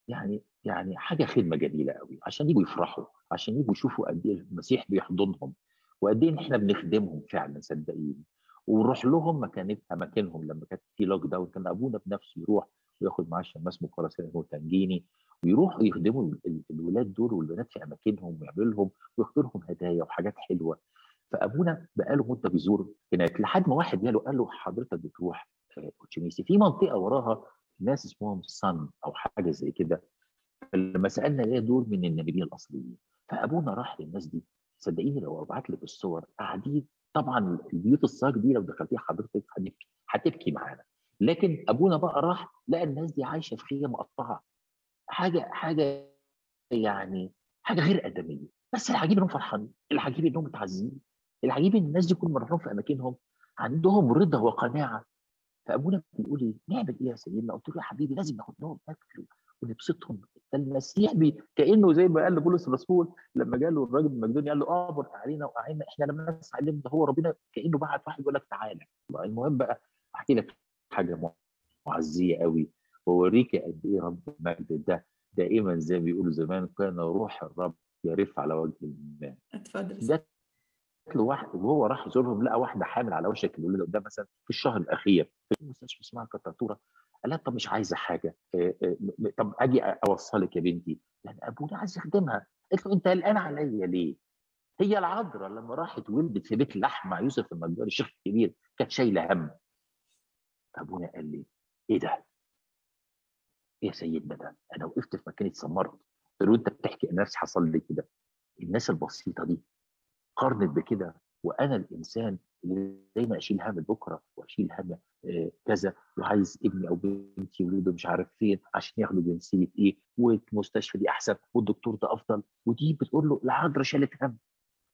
يعني يعني حاجة خدمة جميلة قوي عشان يجوا يفرحوا عشان يجوا يشوفوا قد إيه المسيح بيحضنهم وقد إيه إحنا بنخدمهم فعلا صدقيني. ونروح لهم مكانتها مكانهم لما كانت في لوك داون كان أبونا بنفسه يروح وياخد معاه الشماس مقرصين هو تنجيني ويروحوا يخدموا الولاد دول والبنات في أماكنهم ويعملوا لهم ويختاروا لهم هدايا وحاجات حلوة. فأبونا بقاله مدة بيزور هناك لحد ما واحد جاله قال له حضرتك بتروح؟ كوتشيميسي في منطقة وراها ناس اسمهم صن أو حاجة زي كده. لما سألنا ليه دول من النبيين الأصليين فأبونا راح للناس دي. صدقيني لو أبعت لك الصور قاعدين طبعا البيوت الصاج دي لو دخلتيها حضرتك هتبكي هتبكي معانا. لكن أبونا بقى راح لقى الناس دي عايشة في خيام مقطعة. حاجة حاجة يعني حاجة غير آدمية. بس العجيب إنهم فرحانين. العجيب إنهم متعزين. العجيب إن الناس دي كل ما في أماكنهم عندهم رضا وقناعة. فأبونا بيقول لي نعمل إيه يا سيدنا؟ قلت له يا حبيبي لازم ناخد لهم اكل ونبسطهم. المسيح بي كأنه زي ما قال لبولس الرسول لما جاله الراجل المجدوني قال له اعبر علينا واعنا إحنا لما نسعى ده هو ربنا كأنه بعت واحد يقول لك تعالى. المهم بقى أحكي لك حاجة معزية قوي. واوريك قد إيه رب المجد ده دائما زي ما بيقولوا زمان كان روح الرب يرف على وجه الماء اتفضل. جات له واحد وهو راح يزورهم لقى واحدة حامل على وشك الولاده قدام مثلا في الشهر الأخير في المستشفى اسمها كتاتوره قال لها طب مش عايزة حاجة طب أجي اوصلك يا بنتي يعني أبونا عايز يخدمها قلت له أنت قلقان عليا ليه؟ هي العذراء لما راحت ولدت في بيت لحم مع يوسف النجار الشيخ الكبير كانت شايلة هم أبونا قال لي إيه ده؟ إيه يا سيدنا ده؟ أنا وقفت في مكاني اتسمرت قلت له أنت بتحكي نفسي حصل لي كده الناس البسيطة دي قارنت بكده وأنا الإنسان اللي دايما أشيل هم بكرة وأشيل هم كذا وعايز ابني أو بنتي يولدوا مش عارف فين عشان ياخدوا جنسية إيه والمستشفى دي أحسن والدكتور ده أفضل ودي بتقول له العذراء شالت هم.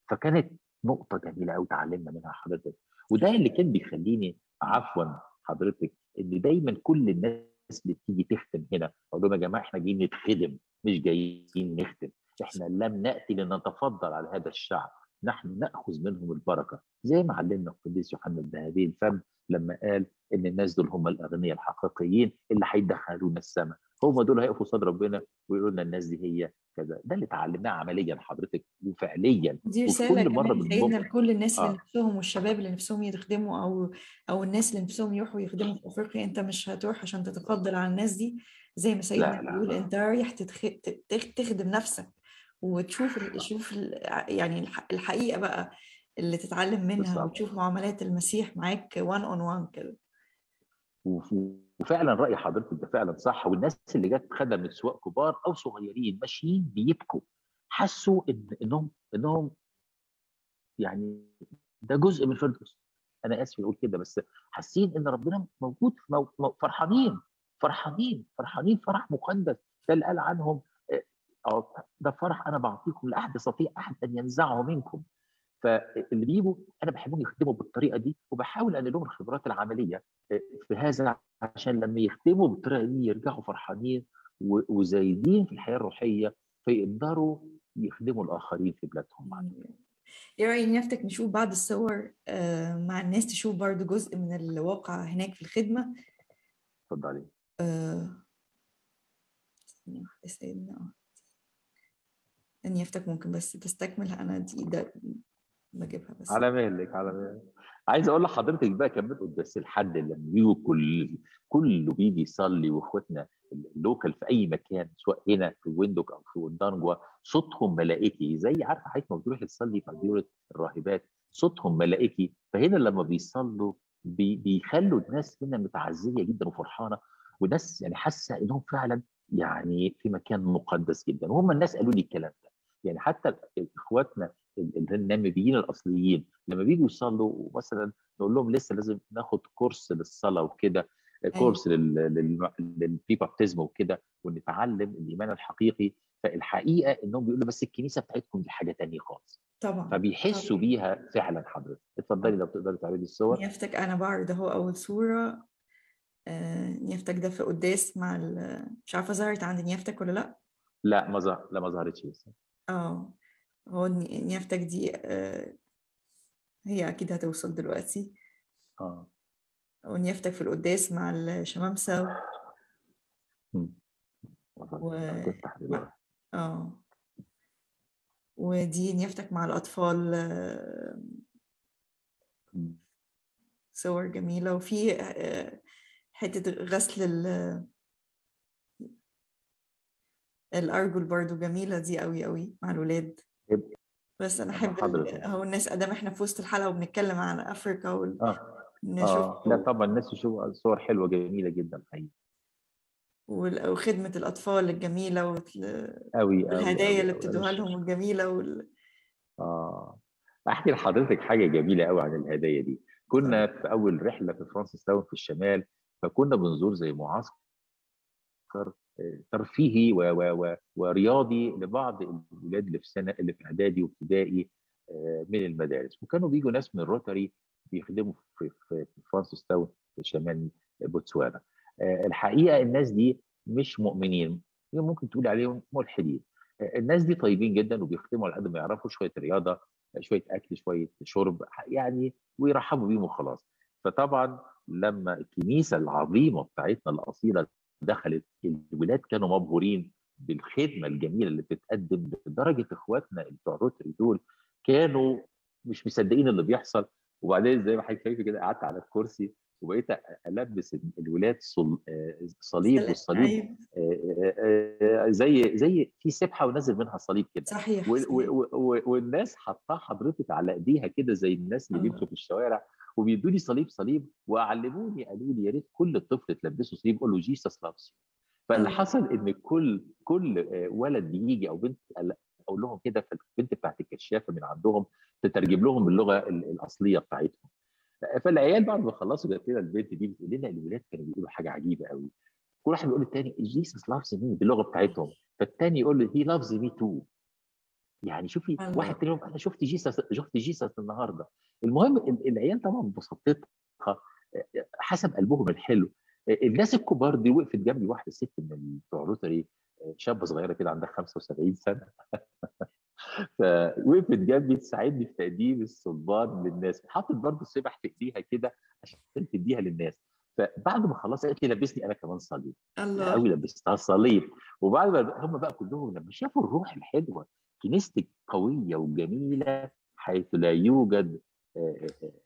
فكانت نقطة جميلة قوي تعلمنا منها حضرتك. وده اللي كان بيخليني عفوا حضرتك إن دايما كل الناس اللي بتيجي تخدم هنا أقول لهم يا جماعة إحنا جايين نتخدم مش جايين نخدم. إحنا لم نأتي لنتفضل على هذا الشعب. نحن نأخذ منهم البركة. زي ما علمنا القديس يوحنا الذهبي الفم لما قال إن الناس دول هم الأغنياء الحقيقيين اللي هيدخلونا السماء. هم دول هيقفوا قصاد ربنا ويقولوا لنا الناس دي هي كذا. ده اللي اتعلمناه عمليا حضرتك وفعليا. دي رسالة كل مرة سيدنا لكل الناس اللي نفسهم والشباب اللي نفسهم يخدموا أو أو الناس اللي نفسهم يروحوا يخدموا في أفريقيا. أنت مش هتروح عشان تتفضل على الناس دي. زي ما سيدنا بيقول أنت رايح تتخ... تخدم نفسك. وتشوف شوف يعني الحقيقة بقى اللي تتعلم منها بالضبط. وتشوف معاملات المسيح معاك وان اون وان كده. وفعلا رأي حضرتك ده فعلا صح. والناس اللي جت خدمت سواء كبار أو صغيرين ماشيين بيبكوا. حسوا إن إنهم إنهم يعني ده جزء من الفردوس. أنا آسف أقول كده بس حاسين إن ربنا موجود فرحانين فرحانين فرحانين فرح مقدس. ده اللي قال عنهم ده فرح أنا بعطيكم لا أحد يستطيع أحد أن ينزعه منكم. فاللي بيجوا أنا بحبهم يخدموا بالطريقة دي وبحاول انقل لهم الخبرات العملية في هذا عشان لما يخدموا بالطريقة دي يرجعوا فرحانين وزايدين في الحياة الروحية فيقدروا يخدموا الآخرين في بلادهم. إيه رايك نفتك نشوف بعض الصور مع الناس تشوف برضو جزء من الواقع هناك في الخدمة؟ اتفضلي. آه سيدنا ان يفتك ممكن بس تستكمل أنا دي ده بجيبها بس. على مهلك على مهلك عايز أقول لحضرتك بقى كمان قداس الحد لما بيجوا كل كله بيجي يصلي وإخواتنا ال local في أي مكان سواء هنا في ويندوك أو في أوندانجوا صوتهم ملائكي. زي عارفة حضرتك ما بتروحي تصلي في اديره الراهبات صوتهم ملائكي. فهنا لما بيصلوا بي بيخلوا الناس هنا متعزية جدا وفرحانة وناس يعني حاسة إنهم فعلا يعني في مكان مقدس جدا. وهم الناس قالوا لي الكلام ده. يعني حتى إخواتنا الناميبيين الأصليين لما بيجوا يصلوا مثلا نقول لهم لسه لازم ناخد كورس للصلاة وكده كورس للبري بابتزم وكده ونتعلم الإيمان الحقيقي فالحقيقة إنهم بيقولوا بس الكنيسة بتاعتكم دي حاجة ثانية خالص. طبعا. فبيحسوا طبعا. بيها فعلا حضرتك. اتفضلي لو تقدري تعرضي الصور. نيافتك أنا بعرض أهو أول صورة. نيافتك ده في قداس مع مش عارفة ظهرت عند نيافتك ولا لأ؟ لا ما ظهر لا ما ظهرتش لسه. آه. هو نيافتك دي آه هي أكيد هتوصل دلوقتي. آه. ونيافتك في القداس مع الشمامسة. و... آه. ودي نيافتك مع الأطفال آه صور جميلة. وفي آه حتة غسل ال الأرجل برضو جميلة دي قوي قوي مع الولاد. بس أنا أحب هو الناس أدام إحنا في وسط الحلقة وبنتكلم عن أفريقيا وال... آه. آه. لا طبعا الناس يشوفوا صور حلوة جميلة جدا حقيقي. وخدمه الأطفال الجميلة قوي والهدايا اللي بتدوها لهم الجميلة وال... آه. أحكي لحضرتك حاجة جميلة قوي عن الهدايا دي. كنا في أول رحلة في فرانسيس تاون في الشمال فكنا بنزور زي معسكر ترفيهي و و ورياضي لبعض الولاد اللي في سنه اللي في إعدادي وابتدائي من المدارس. وكانوا بيجوا ناس من روتري بيخدموا في في فرانسيس تاون في شمال بوتسوانا. الحقيقة الناس دي مش مؤمنين ممكن تقول عليهم ملحدين. الناس دي طيبين جدا وبيخدموا على قد ما يعرفوا شوية رياضة شوية أكل شوية شرب يعني ويرحبوا بيهم وخلاص. فطبعا لما الكنيسة العظيمة بتاعتنا الأصيلة دخلت الولاد كانوا مبهورين بالخدمة الجميلة اللي بتتقدم لدرجة إخواتنا بتوع روتري دول كانوا مش مصدقين اللي بيحصل. وبعدين زي ما حضرتك شايفه كده قعدت على الكرسي وبقيت ألبس الولاد صليب والصليب زي زي في سبحة ونزل منها صليب كده. صحيح. والناس حطاه حضرتك على إيديها كده زي الناس اللي بيمشوا في الشوارع. وبيدوني صليب صليب وعلموني قالوا لي يا ريت كل طفل تلبسه صليب قول له Jesus loves فاللي حصل إن كل كل ولد بيجي أو بنت أقول لهم كده فالبنت بتاعت الكشافة من عندهم تترجم لهم باللغة الأصلية بتاعتهم. فالعيال بعد ما خلصوا جت لنا البنت دي بتقول لنا الولاد كانوا بيقولوا حاجة عجيبة قوي كل واحد بيقول للتاني Jesus loves me باللغة بتاعتهم. فالتاني يقول له He loves me too يعني شوفي. واحد تاني أنا شفت Jesus شفت Jesus النهارده. المهم العيال طبعا ببساطتها حسب قلبهم الحلو. الناس الكبار دي وقفت جنبي واحدة ست من بتوع روتري شابة صغيرة كده عندها 75 سنة. <laughs> فوقفت جنبي تساعدني في تقديم الصلبان للناس. حاطط برضه السبح في إيديها كده عشان تديها للناس. فبعد ما خلصت قالت لي لبسني أنا كمان صليب. الله. قوي لبستها صليب. وبعد ما هم بقى كلهم لما شافوا الروح الحلوة كنيستك قوية وجميلة حيث لا يوجد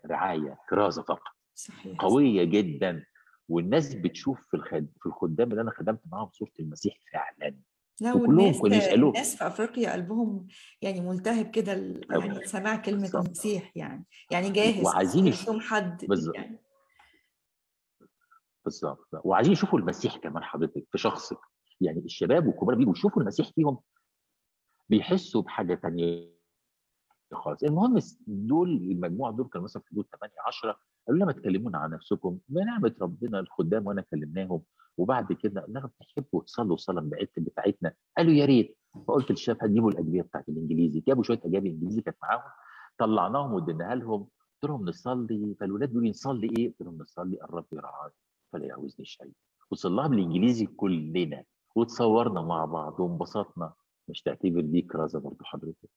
رعاية كرازة فقط صحيح قوية جدا والناس بتشوف في الخد... في الخدام اللي أنا خدمت معاهم صورة المسيح فعلا لا والناس الناس في أفريقيا قلبهم يعني ملتهب كده أوي. يعني سماع كلمة بالظبط. المسيح يعني يعني جاهز وعايزين مش يش- يوم حد بالظبط. يعني بالظبط وعايزين يشوفوا المسيح كمان حضرتك في شخصك يعني الشباب والكبار بيجوا يشوفوا المسيح فيهم بيحسوا بحاجة تانية خالص. المهم دول المجموعة دول كانوا مثلا في حدود 8 10 قالوا لنا ما تكلمونا عن نفسكم بنعمة ربنا الخدام وأنا كلمناهم وبعد كده قلنا لهم تحبوا تصلوا الصلاه بتاعت- بتاعتنا. قالوا يا ريت. فقلت للشباب هتجيبوا الاجبيه بتاعت الإنجليزي. جابوا شوية اجابي إنجليزي كانت معاهم طلعناهم واديناها لهم. قلت لهم نصلي. فالولاد بيقولوا لي نصلي إيه؟ قلت لهم نصلي. الرب يرعاني فلا يعوزني شيء وصلناها بالانجليزي كلنا وتصورنا مع بعض وانبسطنا. مش تعتبر دي كرازه برضه حضرتك.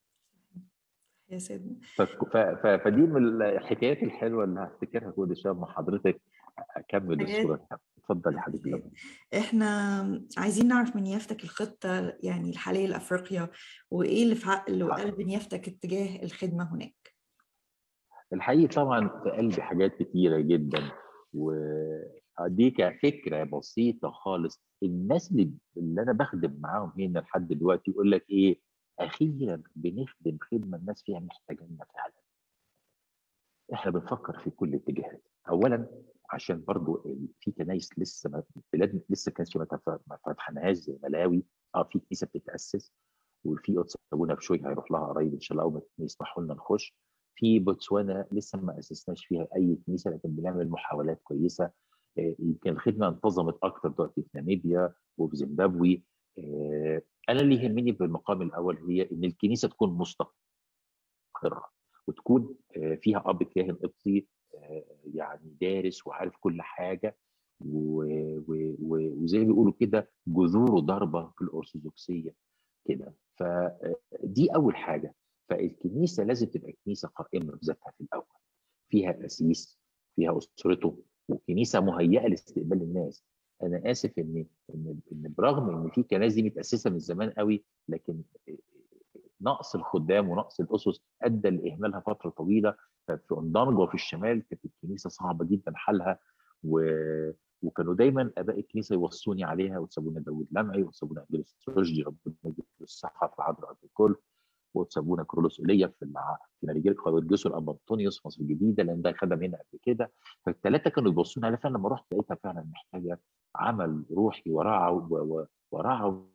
يا سيدنا. فدي من الحكايات الحلوة اللي هفتكرها كل شوية مع حضرتك. أكمل الصورة. اتفضل يا حبيبي. <laughs> إحنا عايزين نعرف من نيافتك الخطة يعني الحالية لأفريقيا وإيه اللي في عقل وقلب نيافتك اتجاه الخدمة هناك؟ الحقيقة طبعا في قلبي حاجات كتيرة جدا ودي كفكره بسيطة خالص. الناس اللي, اللي أنا بخدم معاهم هنا لحد دلوقتي يقول لك إيه؟ أخيرا بنخدم خدمة الناس فيها محتاجانا فعلا. إحنا بنفكر في كل الاتجاهات اولا عشان برضو في كنايس لسه ما بلاد لسه كانش ما فتحناهاش زي ملاوي آه في كنيسة بتتأسس وفي قدس أبونا بشوي هيروح لها قريب إن شاء الله أول ما يسمحوا لنا نخش. في بوتسوانا لسه ما أسسناش فيها أي كنيسة لكن بنعمل محاولات كويسة. يمكن الخدمه انتظمت أكتر دلوقتي في ناميبيا وفي زيمبابوي. آه، أنا اللي يهمني في المقام الأول هي إن الكنيسة تكون مستقرة وتكون آه، فيها أب كاهن قبطي آه، يعني دارس وعارف كل حاجة وزي ما بيقولوا كده جذوره ضربة في الأرثوذكسية كده. فدي أول حاجة. فالكنيسة لازم تبقى كنيسة قائمة بذاتها في الأول. فيها أسيس فيها أسرته وكنيسه مهيئة لاستقبال الناس أنا آسف إن إن برغم إن في كنائس دي متأسسة من زمان قوي لكن نقص الخدام ونقص الأسس أدى لإهمالها فترة طويلة ففي اندرجه وفي الشمال كانت الكنيسة صعبة جدا حالها و... وكانوا دايما اباء الكنيسة يوصوني عليها وسابونا داوود لمعي وسابونا انجلس رشدي ربنا يديله الصحه في العذراء الكل وقدس ابونا كرولوس إيليا في. في ماريجيل قوادجوس الاب انطونيوس في مصر الجديدة لأن ده خدم هنا قبل كده فالثلاثه كانوا يبصون عليها فانا لما رحت لقيتها فعلا محتاجة عمل روحي ورعوي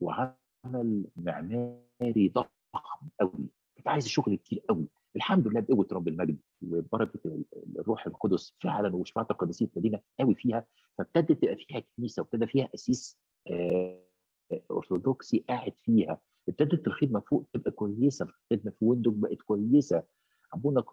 وعمل معماري ضخم قوي. كنت عايز شغل كتير قوي. الحمد لله بقوة رب المجد وبركة الروح القدس فعلا وشفاعة القديسين ابتدينا قوي فيها. فابتدت تبقى فيها كنيسة وابتدى فيها أسيس أرثوذكسي قاعد فيها. ابتدت الخدمة فوق تبقى كويسة الخدمة في ويندوك بقت كويسة.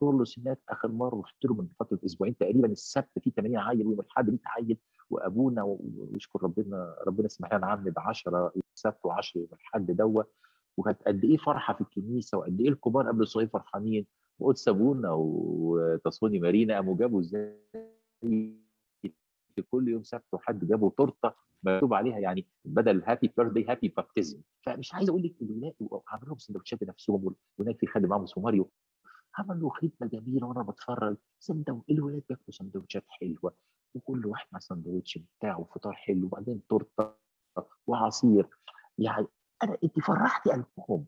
كرولوس هناك آخر مرة رحت له من فترة أسبوعين تقريبا السبت في 8 عيل ويوم الأحد 100 عيل وأبونا ويشكر ربنا ربنا سمح لنا عم ب 10 السبت و10 يوم الأحد دوت وكانت قد إيه فرحة في الكنيسة وقد إيه الكبار قبل الصغير فرحانين. وقدس ابونا وتصوني مارينا قاموا جابوا إزاي كل يوم سبت وحد جابوا تورتة مكتوب عليها يعني بدل هابي بيرثدي هابي بابتيزم فمش عايز أقول لك الولاد عملوا لهم سندوتشات بنفسهم وهناك في خادم معاهم اسمه ماريو عملوا خدمة جميلة وأنا بتفرج. سندو الولاد بياكلوا سندوتشات حلوة وكل واحد مع سندوتش بتاعه وفطار حلو وبعدين تورتة وعصير. يعني أنا انت فرحتي قلبهم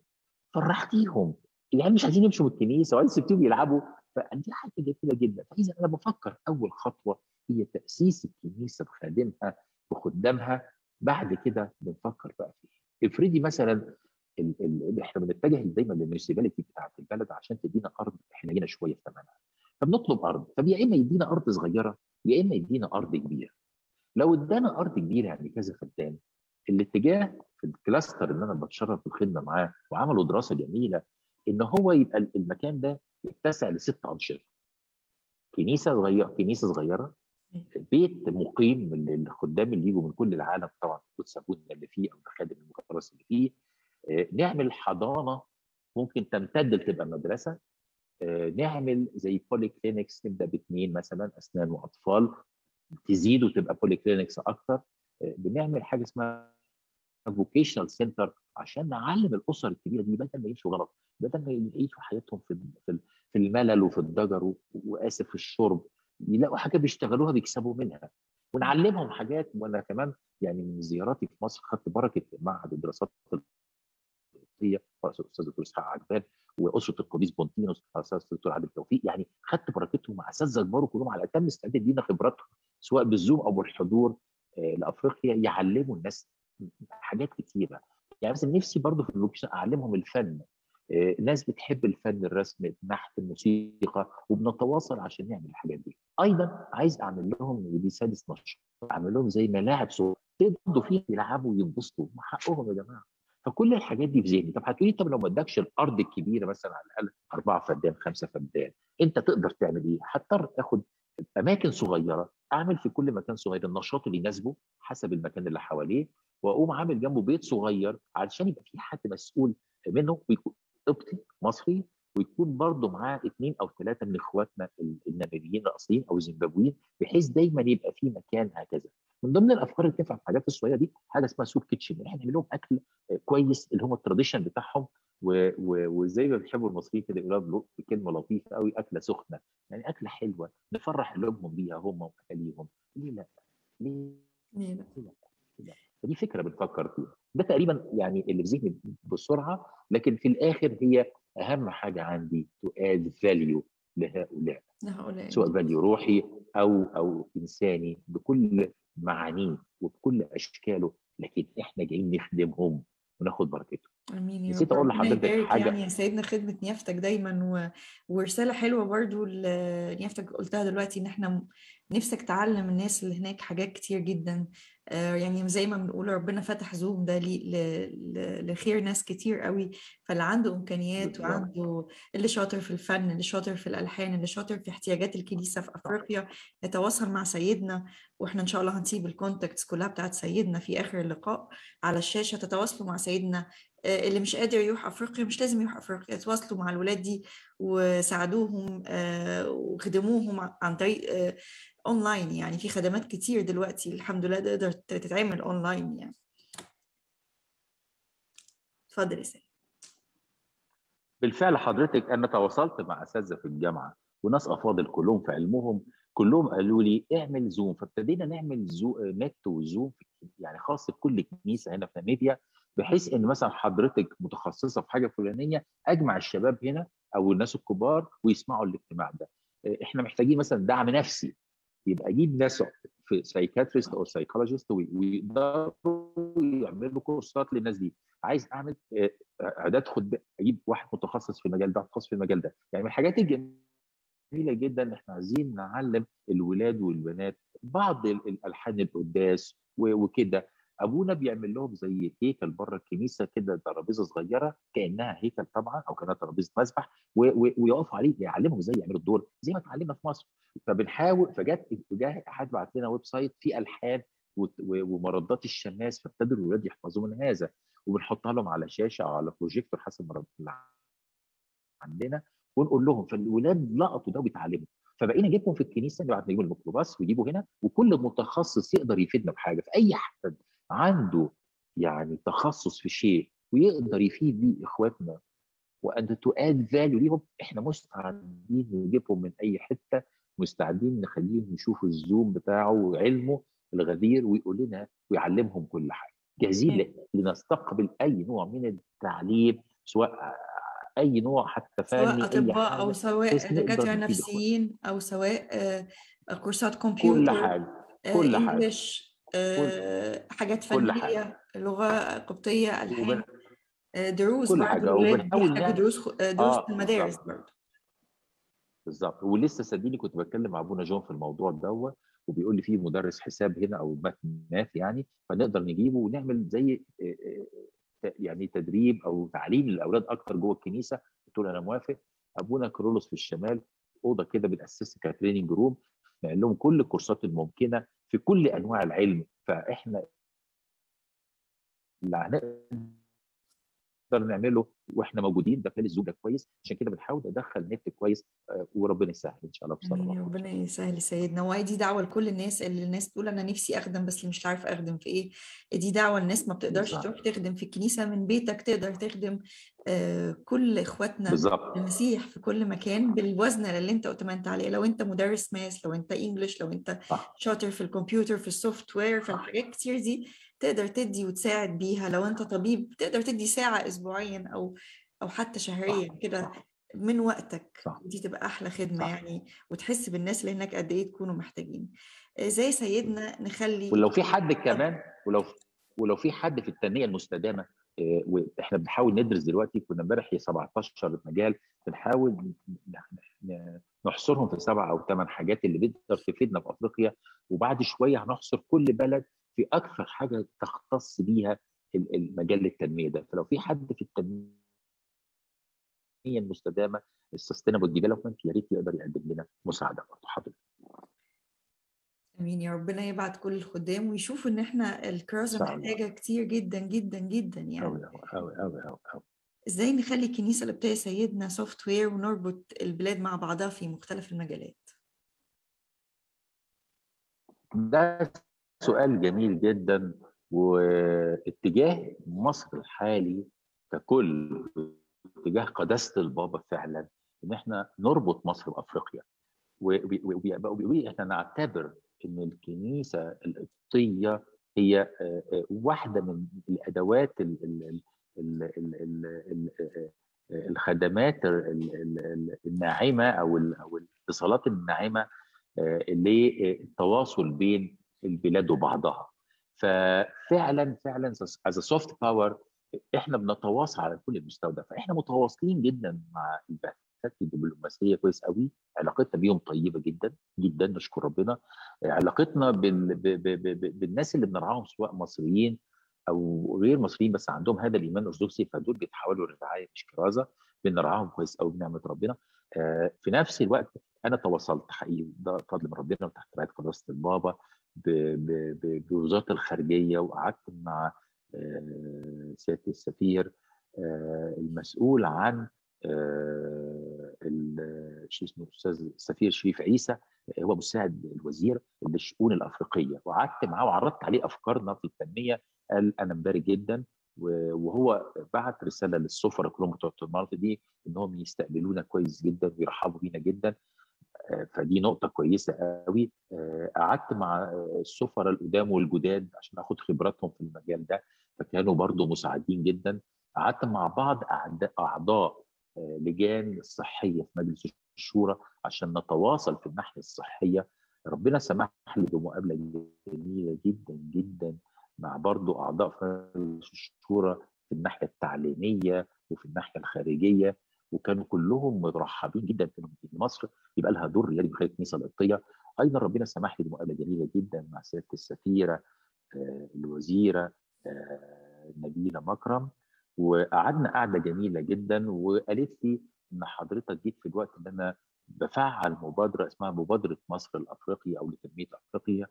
فرحتيهم. العيال مش عايزين يمشوا من الكنيسه وعايزين سبتيهم يلعبوا. فدي حاجة جميلة جدا. فإذا أنا بفكر أول خطوة هي تأسيس الكنيسة بخادمها بخدامها. بعد كده بنفكر بقى فيها. افرضي مثلا ال ال إحنا بنتجه دايما لل municipality بتاعت البلد عشان تدينا أرض إحنا جينا شوية في ثمنها فبنطلب أرض. طب يا إما يدينا أرض صغيرة يا إما يدينا أرض كبيرة. لو ادانا أرض كبيرة يعني كذا فدان الاتجاه في ال cluster اللي أنا بتشرف بالخدمة معاه وعملوا دراسة جميلة إن هو يبقى المكان ده يتسع لست أنشطة. كنيسة صغيرة كنيسة صغيرة. بيت مقيم للخدام اللي يجوا من كل العالم طبعا قدس أبونا اللي فيه أو الخادم المكرس اللي فيه. نعمل حضانة ممكن تمتد لتبقى مدرسة. نعمل زي polyclinics نبدأ باثنين مثلا أسنان وأطفال تزيد وتبقى polyclinics أكتر بنعمل حاجة اسمها vocational center عشان نعلم الأسر الكبيرة دي بدل ما يمشوا غلط بدل ما يعيشوا حياتهم في في الملل وفي الضجر وآسف في الشرب يلاقوا حاجة بيشتغلوها بيكسبوا منها. ونعلمهم حاجات وأنا كمان يعني من زياراتي في مصر خدت بركة معهد الدراسات رئيس الأستاذ الدكتور إسحاق عجبان وأسرة القديس بنتينوس الأستاذ الدكتور عادل توفيق يعني خدت بركتهم مع أساتذة كبار كلهم على اتم استعداد يدينا خبراتهم سواء بال Zoom أو بالحضور لأفريقيا يعلموا الناس حاجات كتيرة. يعني مثلا نفسي برضه في ال vocation أعلمهم الفن. ناس بتحب الفن الرسم النحت الموسيقى وبنتواصل عشان نعمل الحاجات دي. أيضا عايز أعمل لهم ودي سادس نشاط أعمل لهم زي ملاعب صغيرة يقعدوا فيها يلعبوا وينبسطوا. حقهم يا جماعة. فكل الحاجات دي في ذهني طب هتقولي طب لو ما ادكش الأرض الكبيرة مثلا على الأقل أربعة فدان خمسة فدان أنت تقدر تعمل إيه؟ هضطر آخد أماكن صغيرة أعمل في كل مكان صغير النشاط اللي يناسبه حسب المكان اللي حواليه وأقوم عامل جنبه بيت صغير علشان يبقى في حد مسؤول منه ويكون قبطي مصري ويكون برضه معاه اثنين أو ثلاثة من إخواتنا الناميبيين الأصليين أو الزيمبابويين بحيث دايما يبقى في مكان هكذا. من ضمن الأفكار اللي تنفع في الحاجات الصغيرة دي حاجة اسمها soup kitchen إحنا نعمل لهم أكل كويس اللي هم ال tradition بتاعهم وزي ما بيحبوا المصريين كده يقولوا بكلمه لطيفة قوي أكلة سخنة يعني أكلة حلوة نفرح قلوبهم بيها هم وأهاليهم ليه لأ؟ ليه؟ ليه لأ؟ ليه لأ؟ فدي فكرة بنفكر فيها ده تقريبا يعني اللي في ذهني بسرعة لكن في الآخر هي أهم حاجة عندي to add value لهؤلاء لهؤلاء سواء value روحي أو أو إنساني بكل معانيه وبكل أشكاله لكن إحنا جايين نخدمهم وناخد بركتهم. أمين يا نسيت أقول لحضرتك حاجة. يعني يا سيدنا خدمة نيافتك دايما و... ورسالة حلوة برضو نيافتك قلتها دلوقتي إن إحنا نفسك تعلم الناس اللي هناك حاجات كتير جدا. آه، يعني زي ما بنقول ربنا فتح زوم ده لي... ل... ل... لخير ناس كتير قوي. فاللي عنده إمكانيات وعنده اللي شاطر في الفن اللي شاطر في الألحان اللي شاطر في احتياجات الكنيسة في أفريقيا يتواصل مع سيدنا وإحنا إن شاء الله هنسيب ال contacts كلها بتاعت سيدنا في آخر اللقاء على الشاشة تتواصلوا مع سيدنا. اللي مش قادر يروح أفريقيا مش لازم يروح أفريقيا تواصلوا مع الولاد دي وساعدوهم آه، وخدموهم عن طريق آه، اونلاين يعني في خدمات كتير دلوقتي الحمد لله تقدر تتعمل اونلاين يعني. اتفضل يا بالفعل حضرتك أنا تواصلت مع اساتذه في الجامعة وناس أفاضل كلهم في علمهم كلهم قالوا لي اعمل Zoom فابتدينا نعمل زو نت و Zoom يعني خاص بكل كنيسه هنا في ناميبيا بحيث إن مثلا حضرتك متخصصة في حاجة فلانية أجمع الشباب هنا أو الناس الكبار ويسمعوا الاجتماع ده. إحنا محتاجين مثلا دعم نفسي. يبقى أجيب ناس في psychiatrist أو psychologist ويقدروا يعملوا كورسات للناس دي. عايز أعمل اعداد خدام أجيب واحد متخصص في المجال ده متخصص في المجال ده. يعني من الحاجات الجميلة جدا إحنا عايزين نعلم الولاد والبنات بعض الألحان القداس وكده. أبونا بيعمل لهم زي هيكل بره الكنيسة كده ترابيزة صغيرة كأنها هيكل طبعا أو كأنها ترابيزة مذبح ويقفوا عليه يعلمهم إزاي يعملوا الدور زي ما اتعلمنا في مصر. فبنحاول فجت اتجاه أحد بعت لنا website فيه ألحان ومردات الشماس فابتدوا الولاد يحفظوا من هذا. وبنحطها لهم على شاشة أو على بروجيكتور حسب ما عندنا ونقول لهم فالولاد لقطوا ده وبيتعلموا. فبقينا نجيبهم في الكنيسة نبعت نجيب الميكروباص ويجيبوا هنا وكل متخصص يقدر يفيدنا بحاجة في أي حد عنده يعني تخصص في شيء ويقدر يفيد بيه إخواتنا وأن to add value ليهم إحنا مستعدين نجيبهم من أي حتة مستعدين نخليهم يشوفوا الزوم بتاعه وعلمه الغزير ويقول لنا ويعلمهم كل حاجة. جاهزين لنستقبل أي نوع من التعليم سواء أي نوع حتى فني سواء أطباء أو سواء دكاترة نفسيين أو سواء كورسات كمبيوتر كل حاجة كل حاجة. انجلش حاجات فنية لغة قبطية ألحان دروس كل حاجة وبنحاول نعمل دروس دروس آه في المدارس برضه. بالظبط. ولسه صدقني كنت بتكلم مع أبونا جون في الموضوع دوت وبيقول لي في مدرس حساب هنا أو math يعني فنقدر نجيبه ونعمل زي يعني تدريب أو تعليم للأولاد أكتر جوه الكنيسة. قلت له أنا موافق. أبونا كيرلس في الشمال أوضة كده بناسسها ك training room نعمل لهم كل الكورسات الممكنة في كل أنواع العلم فإحنا اللي هنقدر نعمله وإحنا موجودين. ده ال Zoom ده كويس. عشان كده بنحاول ندخل نت كويس وربنا يسهل إن شاء الله بصراحة. ربنا يسهل سيدنا. وهي دي دعوة لكل الناس اللي الناس تقول أنا نفسي أخدم بس مش عارف أخدم في إيه. دي دعوة الناس ما بتقدرش تروح تخدم في الكنيسة من بيتك تقدر تخدم كل إخواتنا بالظبط. المسيح في كل مكان بالوزنة اللي أنت أتمنت عليه. لو أنت مدرس math لو أنت English لو أنت صح. شاطر في الكمبيوتر في ال software في الحاجات كتير دي تقدر تدي وتساعد بيها لو أنت طبيب تقدر تدي ساعة اسبوعيا أو أو حتى شهريا كده من وقتك صح. دي تبقى أحلى خدمة صح. يعني وتحس بالناس اللي هناك قد إيه تكونوا محتاجين زي سيدنا نخلي ولو في حد كمان ولو ولو في حد في التنمية المستدامة وإحنا بنحاول ندرس دلوقتي كنا امبارح 17 مجال بنحاول نحصرهم في سبع أو ثمان حاجات اللي بتقدر تفيدنا في أفريقيا وبعد شوية هنحصر كل بلد في أكثر حاجة تختص بيها المجال التنميه ده. فلو في حد في التنمية المستدامة ال sustainable development يا ريت يقدر يقدم لنا مساعدة برضه. حضرتك آمين يا ربنا يبعت كل الخدام ويشوفوا إن إحنا الكرازه محتاجة كتير جدا جدا جدا يعني. قوي قوي قوي قوي قوي إزاي نخلي الكنيسة اللي بتاعي سيدنا soft power ونربط البلاد مع بعضها في مختلف المجالات؟ ده سؤال جميل جدا واتجاه مصر الحالي ككل اتجاه قداسة البابا فعلا إن إحنا نربط مصر بأفريقيا. وبيقولوا إحنا نعتبر إن الكنيسة القبطية هي واحدة من الأدوات ال ال ال ال ال الخدمات الناعمة أو أو الاتصالات الناعمة للتواصل بين البلاد وبعضها. ففعلا فعلا as soft power إحنا بنتواصل على كل المستوى ده فإحنا متواصلين جدا مع البعثات الدبلوماسية كويس قوي. علاقتنا بيهم طيبة جدا جدا نشكر ربنا. علاقتنا بال... ب... ب... ب... بالناس اللي بنرعاهم سواء مصريين أو غير مصريين بس عندهم هذا الإيمان الارثوذكسي فدول بيتحولوا لرعاية مش كرازة. بنرعاهم كويس قوي بنعمة ربنا. في نفس الوقت أنا تواصلت حقيقي ده فضل من ربنا وتحت رعاية قداسة البابا. بوزارة الخارجية وقعدت مع سيادة السفير المسؤول عن شو اسمه الأستاذ السفير شريف عيسى هو مساعد الوزير للشؤون الأفريقية. وقعدت معاه وعرضت عليه افكارنا في التنميه قال أنا مبارك جدا وهو بعت رسالة للسفراء كلهم بتوع دي انهم يستقبلونا كويس جدا ويرحبوا بينا جدا. فدي نقطة كويسة قوي. قعدت مع السفراء القدام والجداد عشان آخد خبراتهم في المجال ده فكانوا برضو مساعدين جدا. قعدت مع بعض أعضاء لجان الصحيه في مجلس الشورى عشان نتواصل في الناحية الصحية. ربنا سمح لي بمقابلة جميلة جدا جدا مع برضو أعضاء في مجلس الشورى في الناحية التعليمية وفي الناحية الخارجية. وكانوا كلهم مرحبين جدا في مصر. يبقى لها دور ريادي بخير الكنيسه القبطية. أيضا ربنا سمح لي بمقابلة جميلة جدا مع سيادة السفيرة الوزيرة نبيلة مكرم. وقعدنا قعدة جميلة جدا. وقالت لي إن حضرتك جيت في الوقت اللي أنا بفعل مبادرة اسمها مبادرة مصر الأفريقية أو لتنميه أفريقيا.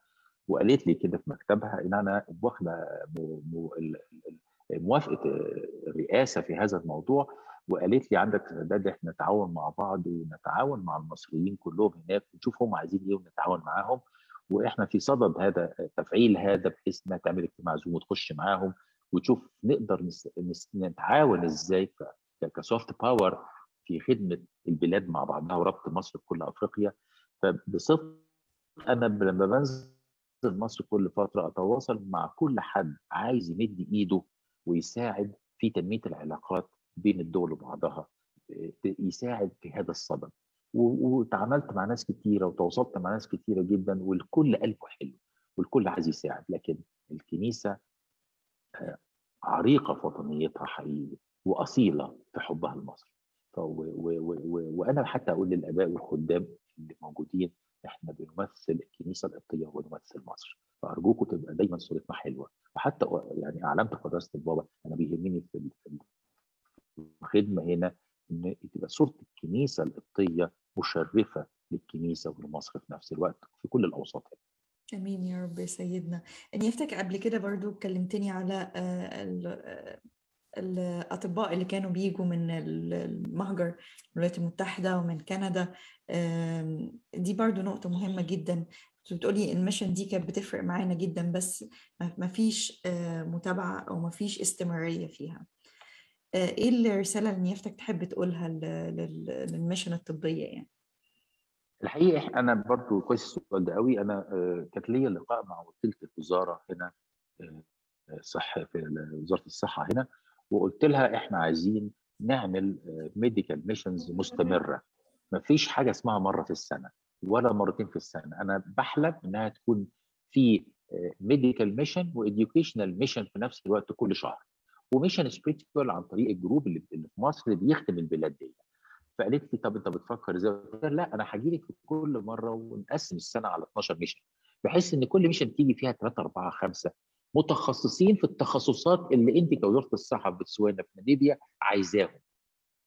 وقالت لي كده في مكتبها إن أنا واخدة موافقة الرئاسه في هذا الموضوع. وقالت لي عندك استعداد إحنا نتعاون مع بعض ونتعاون مع المصريين كلهم هناك ونشوف هم عايزين إيه ونتعاون معاهم. وإحنا في صدد هذا تفعيل هذا بحيث إنها تعمل اجتماع Zoom وتخش معاهم وتشوف نقدر نس... نس... نتعاون إزاي ك... ك soft power في خدمة البلاد مع بعضها وربط مصر بكل أفريقيا. فبصفة أنا لما بنزل مصر كل فترة أتواصل مع كل حد عايز يمد إيده ويساعد في تنمية العلاقات بين الدول وبعضها يساعد في هذا الصدد وتعاملت مع ناس كتيرة وتواصلت مع ناس كتيرة جدا والكل قلبه حلو والكل عايز يساعد. لكن الكنيسة عريقة في وطنيتها حقيقي وأصيلة في حبها لمصر. وأنا حتى أقول للآباء والخدام اللي موجودين إحنا بنمثل الكنيسة القبطية ونمثل مصر. فأرجوكم تبقى دايما صورتنا حلوة. وحتى يعني أعلمت قداسة البابا أنا بيهمني في الخدمة هنا إن تبقى صورة الكنيسة القبطية مشرفة للكنيسة ولمصر في نفس الوقت في كل الأوساط آمين يا رب يا سيدنا. نيفتك قبل كده برضو كلمتني على الأطباء اللي كانوا بيجوا من المهجر الولايات المتحدة ومن كندا. دي برضو نقطة مهمة جدا. بتقولي ال mission دي كانت بتفرق معانا جدا بس ما فيش متابعة أو ما فيش استمرارية فيها. إيه الرسالة اللي نيافتك تحب تقولها لل mission الطبية يعني؟ الحقيقة أنا برضو كويس السؤال ده قوي أنا كانت ليا لقاء مع وكيلة الوزارة هنا صح في وزارة الصحة هنا وقلت لها إحنا عايزين نعمل medical missions مستمرة. ما فيش حاجة اسمها مرة في السنة ولا مرتين في السنة. أنا بحلم إنها تكون في medical mission و educational mission في نفس الوقت كل شهر. و mission spiritual عن طريق ال group اللي في مصر بيخدم البلاد دي. فقالت لي طب انت بتفكر إزاي؟ قلت لها لا أنا هاجي لك كل مرة ونقسم السنة على 12 mission. بحيث إن كل mission تيجي فيها 3 4 5 متخصصين في التخصصات اللي أنت كوزارة الصحة بوتسوانا في ناميبيا عايزاهم.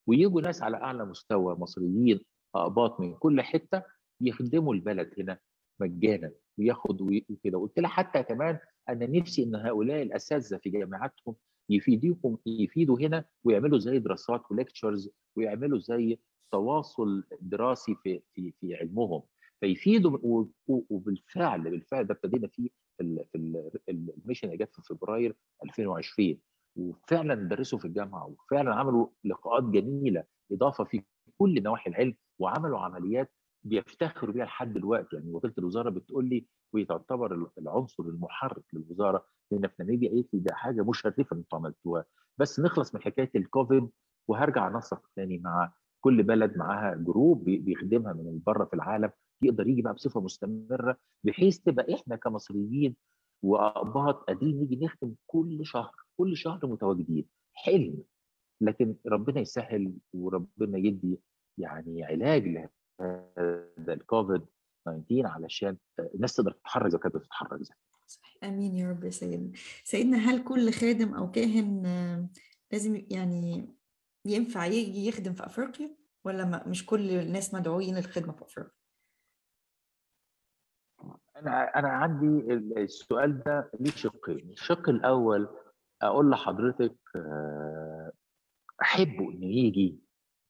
ويجوا ناس على أعلى مستوى مصريين اقباط من كل حتة يخدموا البلد هنا مجانا وياخد وكده. قلت لها حتى كمان أنا نفسي إن هؤلاء الأساتذة في جامعاتهم يفيدوكم يفيدوا هنا ويعملوا زي دراسات و lectures ويعملوا زي تواصل دراسي في في في علمهم. فيفيدوا وبالفعل بالفعل ده ابتدينا فيه في الميشن اللي جت في فبراير 2020 وفعلا درسوا في الجامعة وفعلا عملوا لقاءات جميلة إضافة في كل نواحي العلم وعملوا عمليات بيفتخروا بيها لحد دلوقتي. يعني وكالة الوزارة بتقول لي وهي تعتبر العنصر المحرك للوزارة هنا في ناميبيا قالت لي ده حاجة مشرفة أنتوا عملتوها. بس نخلص من حكاية الكوفيد وهرجع انسق تاني مع كل بلد معاها جروب بيخدمها من بره في العالم يقدر يجي بقى بصفة مستمرة بحيث تبقى إحنا كمصريين وأقباط قادرين نيجي نخدم كل شهر كل شهر متواجدين. حلم. لكن ربنا يسهل وربنا يدي يعني علاج لهذا الكوفيد 19 علشان الناس تقدر تتحرك زي كانت بتتحرك زي امين يا رب يا سيدنا سيدنا هل كل خادم أو كاهن لازم يعني ينفع يجي يخدم في أفريقيا؟ ولا مش كل الناس مدعوين للخدمة في أفريقيا؟ أنا أنا عندي السؤال ده ليه شقين الشق الأول أقول لحضرتك أحبه انه يجي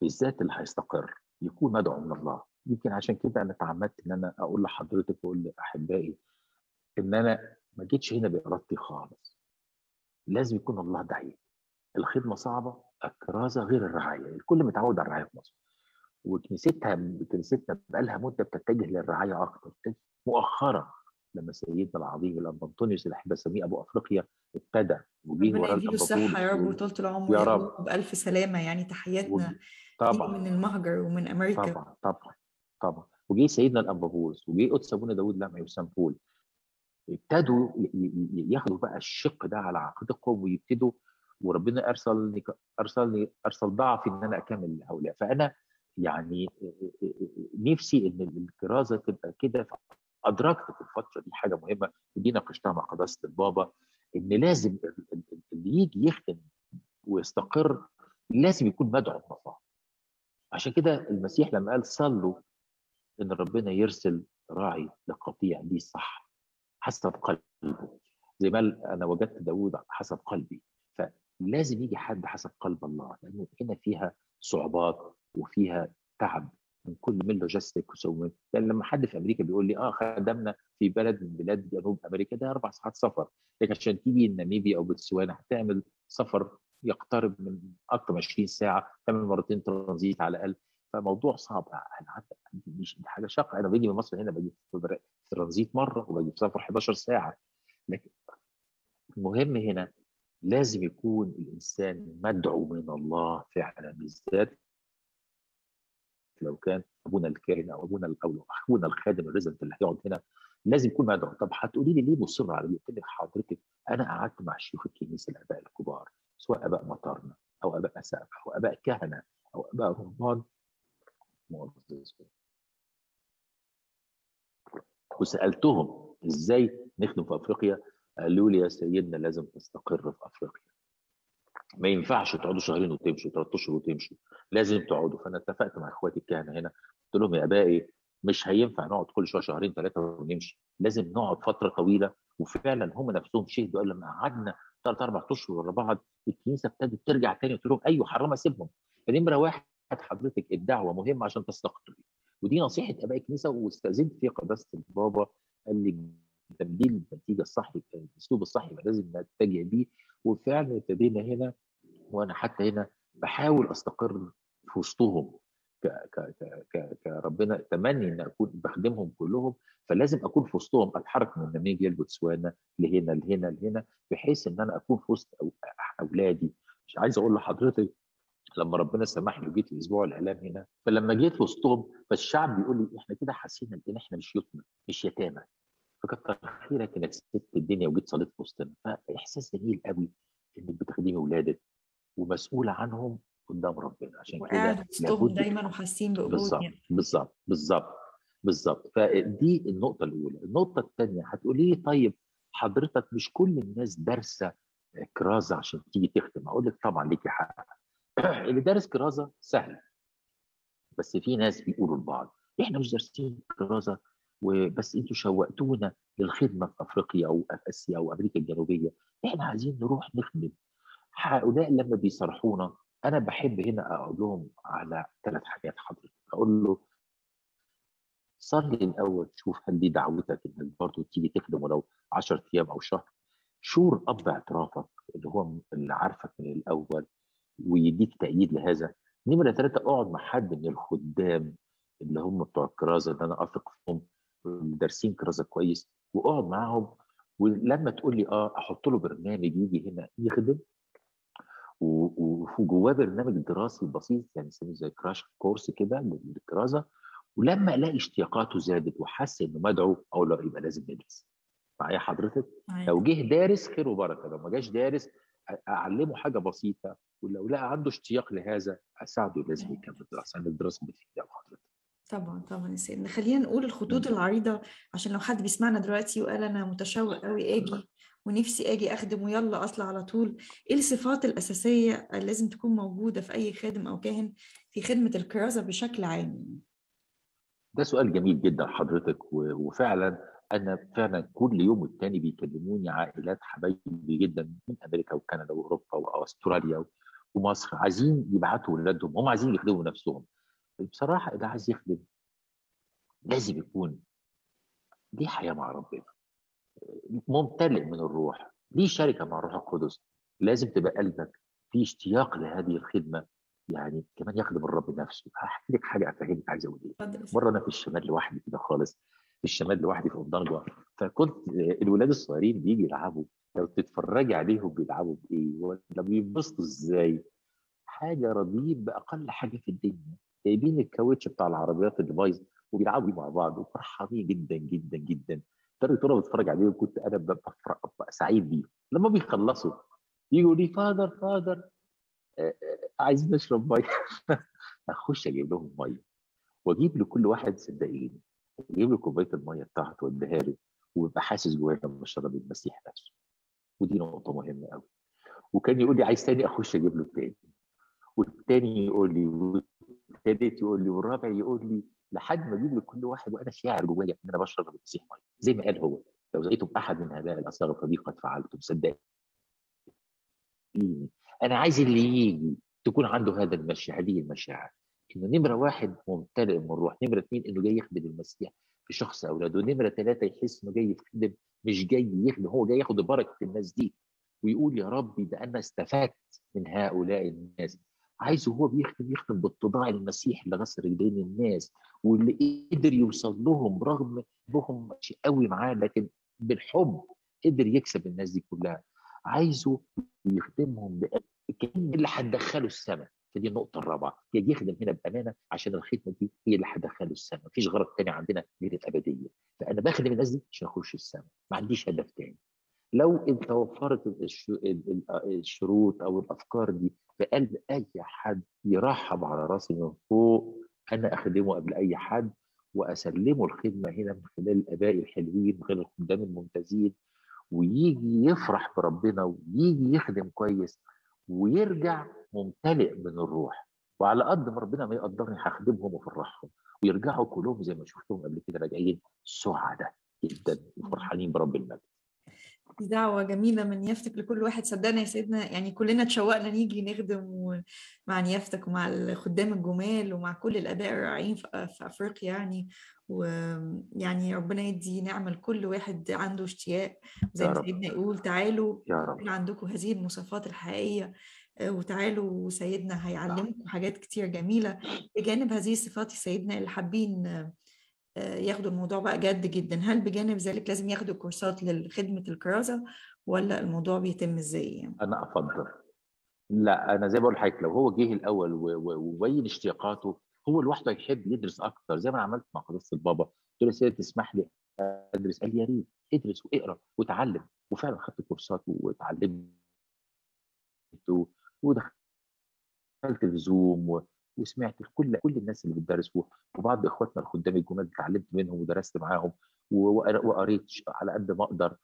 بالذات اللي هيستقر يكون مدعو من الله. يمكن عشان كده أنا تعمدت إن أنا أقول لحضرتك وأقول لأحبائي إن أنا ما جيتش هنا بإرادتي خالص. لازم يكون الله داعي الخدمة صعبة الكرازة غير الرعاية. الكل متعود على الرعاية في مصر. وكنيستها كنيستنا بقى لها مدة بتتجه للرعاية أكتر. مؤخرا لما سيدنا العظيم الاب انطونيوس اللي احب اسميه أبو أفريقيا ابتدى ربنا وراه يديله الصحة يا رب وطولة العمر يا رب. بألف سلامة. يعني تحياتنا طبعا. من المهجر ومن أمريكا. طبعا. طبعا. طبعا. وجه سيدنا الأنبابوس. وجه قدس أبونا داود لمعي وسنبول ابتدوا ياخدوا بقى الشق ده على عقيدتهم ويبتدوا وربنا ارسلني ارسلني أرسل ضعفي إن أنا أكمل هؤلاء. فأنا يعني نفسي إن الكرازه تبقى كده. ادركت في الفترة دي حاجة مهمة ودي ناقشتها مع قداسة البابا إن لازم ال- ال- اللي يجي يخدم ويستقر لازم يكون مدعو بمصاب عشان كده المسيح لما قال صلوا إن ربنا يرسل راعي لقطيع ليه صح. حسب قلبه. زي ما أنا وجدت داوود حسب قلبي. فلازم يجي حد حسب قلب الله لأنه هنا فيها صعوبات وفيها تعب من كل من logistic وسوي. يعني لما حد في أمريكا بيقول لي آه خدمنا في بلد من بلاد جنوب أمريكا ده أربع ساعات سفر. لكن عشان تيجي ناميبيا أو بوتسوانا هتعمل سفر يقترب من أكثر من 20 ساعة تعمل مرتين ترانزيت على الأقل. فموضوع صعب. أنا عارف مش حاجة شاقة. أنا باجي من مصر هنا باجي في ترانزيت مرة وباجي في سفر 11 ساعة لكن المهم هنا لازم يكون الإنسان مدعو من الله فعلا بالذات لو كان أبونا الكاهن أو أبونا أو أخونا الخادم الريزنت اللي هيقعد هنا لازم يكون مدعو طب هتقولي لي ليه مصر على؟ قلت لك حضرتك أنا قعدت مع شيوخ الكنيسة الآباء الكبار سواء أباء مطارنا أو أباء أسقف أو أباء كهنة أو أباء رهبان وسألتهم إزاي نخدم في أفريقيا قالوا لي يا سيدنا لازم تستقر في أفريقيا. ما ينفعش تقعدوا شهرين وتمشوا ثلاث أشهر وتمشوا لازم تقعدوا. فأنا اتفقت مع إخواتي الكهنة هنا قلت لهم يا أبائي مش هينفع نقعد كل شوية شهرين ثلاثة ونمشي لازم نقعد فترة طويلة. وفعلا هم نفسهم شهدوا قالوا لما قعدنا ثلاث أربع أشهر ورا بعض الكنيسة ابتدت ترجع تاني قلت لهم أيوه حرام أسيبهم. فنمرة واحد حضرتك الدعوة مهمة عشان تستقر ودي نصيحة أباء الكنيسة واستأذنت فيها قداسة البابا قال لي تبديل النتيجه الصح الأسلوب الصح لازم نتجه بيه وفعلا ابتدينا هنا وأنا حتى هنا بحاول أستقر في وسطهم ك ك ك كربنا تمني إن أكون بخدمهم كلهم فلازم أكون في وسطهم أتحرك من ناميبيا لبوتسوانا لهنا لهنا لهنا بحيث إن أنا أكون في وسط أولادي. مش عايز أقول لحضرتك لما ربنا سمح لي وجيت الأسبوع الإعلام هنا فلما جيت وسطهم فالشعب بيقول لي إحنا كده حسينا إن إحنا مش يتمى مش يتامى. فكتر خيرك إنك سبت الدنيا وجيت صليت في وسطنا. فإحساس جميل قوي إنك بتخدمي اولادك ومسؤوله عنهم قدام ربنا. عشان وقاعد كده وسطهم دايما وحاسين بالظبط بقبول بالظبط بالظبط بالظبط. فدي النقطة الأولى. النقطة الثانية هتقولي لي طيب حضرتك مش كل الناس دارسة كرازه عشان تيجي تخدم؟ أقول لك طبعا ليكي حق. <clears throat> اللي دارس كرازة سهل. بس في ناس بيقولوا لبعض إحنا مش دارسين كرازة وبس أنتوا شوقتونا للخدمة في أفريقيا أو في آسيا أو أمريكا الجنوبية إحنا عايزين نروح نخدم. هؤلاء لما بيصرحونا أنا بحب هنا أقول لهم على ثلاث حاجات حضرتك. أقول له صلي الأول شوف هل دي دعوتك إنك برضه تيجي تخدم ولو 10 أيام أو شهر. شور أب اعترافك اللي هو اللي عارفك من الأول ويديك تأييد لهذا. نمرة ثلاثة أقعد مع حد من الخدام اللي هم بتوع الكرازة اللي أنا أثق فيهم دارسين كرازة كويس وأقعد معاهم ولما تقول لي آه أحط له برنامج يجي هنا يخدم. وجواه برنامج دراسي بسيط يعني نسميه زي كراش كورس كده للكرازه ولما ألاقي اشتياقاته زادت وحس إنه مدعو أقول له يبقى لازم ندرس. معايا حضرتك؟ لو جه دارس خير وبركة لو ما جاش دارس أعلمه حاجة بسيطة ولو لقى عنده اشتياق لهذا أساعده لازم يكمل دراسة لأن الدراسه بتفيد حضرتك طبعا طبعا يا سيدنا. خلينا نقول الخطوط العريضة عشان لو حد بيسمعنا دلوقتي وقال أنا متشوق قوي أجي ونفسي أجي أخدم ويلا أطلع على طول إيه الصفات الأساسية اللي لازم تكون موجودة في أي خادم أو كاهن في خدمة الكرازة بشكل عام؟ ده سؤال جميل جدا حضرتك وفعلا أنا فعلا كل يوم والتاني بيكلموني عائلات حبايبي جدا من أمريكا وكندا وأوروبا وأستراليا ومصر عايزين يبعتوا ولادهم هم عايزين يخدموا نفسهم. بصراحة اللي عايز يخدم. لازم يكون ليه حياة مع ربنا؟ ممتلئ من الروح. ليه شركة مع الروح القدس؟ لازم تبقى قلبك في اشتياق لهذه الخدمة. يعني كمان يخدم الرب نفسه. هحكي لك حاجة أفهمك عايز أقول إيه. مرة أنا في الشمال لوحدي كده خالص. الشمال لوحدي في اوضنجا فكنت الولاد الصغيرين بيجي يلعبوا لو تتفرجي عليهم بيلعبوا بإيه؟ ولا بينبسطوا إزاي؟ حاجة رهيب باقل حاجة في الدنيا. جايبين الكاوتش بتاع العربيات اللي بايظ وبيلعبوا مع بعض. وفرحانين جدا جدا جدا. لدرجه وأنا بتفرج عليهم كنت أنا ببقى, سعيد بيهم. لما بيخلصوا يجوا لي فادر فادر عايزين نشرب مية. <laughs> أخش أجيب لهم مية. وأجيب لكل واحد صدقيني. أجيب له كوباية المية بتاعته واديها له ويبقى حاسس جواه لما بشرب المسيح نفسه. ودي نقطة مهمة قوي وكان يقول لي عايز تاني أخش أجيب له تاني والتاني يقول لي والتالت يقول لي والرابع يقول لي لحد ما أجيب لكل واحد وأنا شاعر جوايا إن أنا بشرب المسيح مية. زي ما قال هو لو لقيتم أحد من هؤلاء الاصغر فبي قد فعلتم صدقني أنا عايز اللي يجي تكون عنده هذا المشاعر هذه المشاعر. إنه نمرة واحد ممتلئ من الروح نمرة اثنين إنه جاي يخدم المسيح في شخص أولاده نمرة ثلاثة يحس إنه جاي يخدم مش جاي يخدم هو جاي ياخد بركة الناس دي ويقول يا ربي ده أنا استفدت من هؤلاء الناس. عايزه هو بيخدم يخدم باتضاع المسيح اللي غسل رجلين الناس واللي قدر يوصل لهم رغم انهم ماشي قوي معاه لكن بالحب قدر يكسب الناس دي كلها. عايزه يخدمهم كأن اللي هتدخله السماء. فدي النقطة الرابعة. يجي يخدم هنا بأمانة عشان الخدمة دي هي اللي هتدخله السماء. مفيش غرض تاني عندنا غير الأبدية. فأنا بخدم الناس دي عشان أخش السماء. ما عنديش هدف تاني. لو انت توفرت الشروط أو الأفكار دي في قلب أي حد يرحب على راسي من فوق أنا أخدمه قبل أي حد وأسلمه الخدمة هنا من خلال الاباء الحلوين من خلال الخدام الممتازين ويجي يفرح بربنا ويجي يخدم كويس. ويرجع ممتلئ من الروح. وعلى قد ما ربنا ما يقدرني هخدمهم وافرحهم. ويرجعوا كلهم زي ما شفتهم قبل كده راجعين سعداء جدا وفرحانين برب المجد. دعوة جميلة من نيافتك لكل واحد. صدقنا يا سيدنا يعني كلنا اتشوقنا نيجي نخدم مع نيافتك ومع الخدام الجمال ومع كل الآباء الرائعين في أفريقيا يعني ويعني ربنا يدي نعمة لكل واحد عنده اشتياق زي ما سيدنا يقول تعالوا يا رب. عندكم هذه المواصفات الحقيقية وتعالوا سيدنا هيعلمكم حاجات كتير جميلة. بجانب هذه الصفات سيدنا اللي حابين ياخدوا الموضوع بقى جد جدا. هل بجانب ذلك لازم ياخدوا كورسات لخدمة الكرازة ولا الموضوع بيتم إزاي يعني؟ أنا أفضل. لا أنا زي ما بقول لحضرتك لو هو جه الأول وبين اشتياقاته هو لوحده يحب يدرس أكتر زي ما أنا عملت مع قداسه البابا. قلت له سيدي تسمح لي أدرس؟ قال لي يا ريت ادرس واقرأ وتعلم وفعلا خدت كورسات وتعلمت ودخلت في زوم وسمعت كل كل الناس اللي بتدرس. وبعض إخواتنا الخدام الجمال اتعلمت منهم ودرست معاهم. وقريت على قد ما أقدر.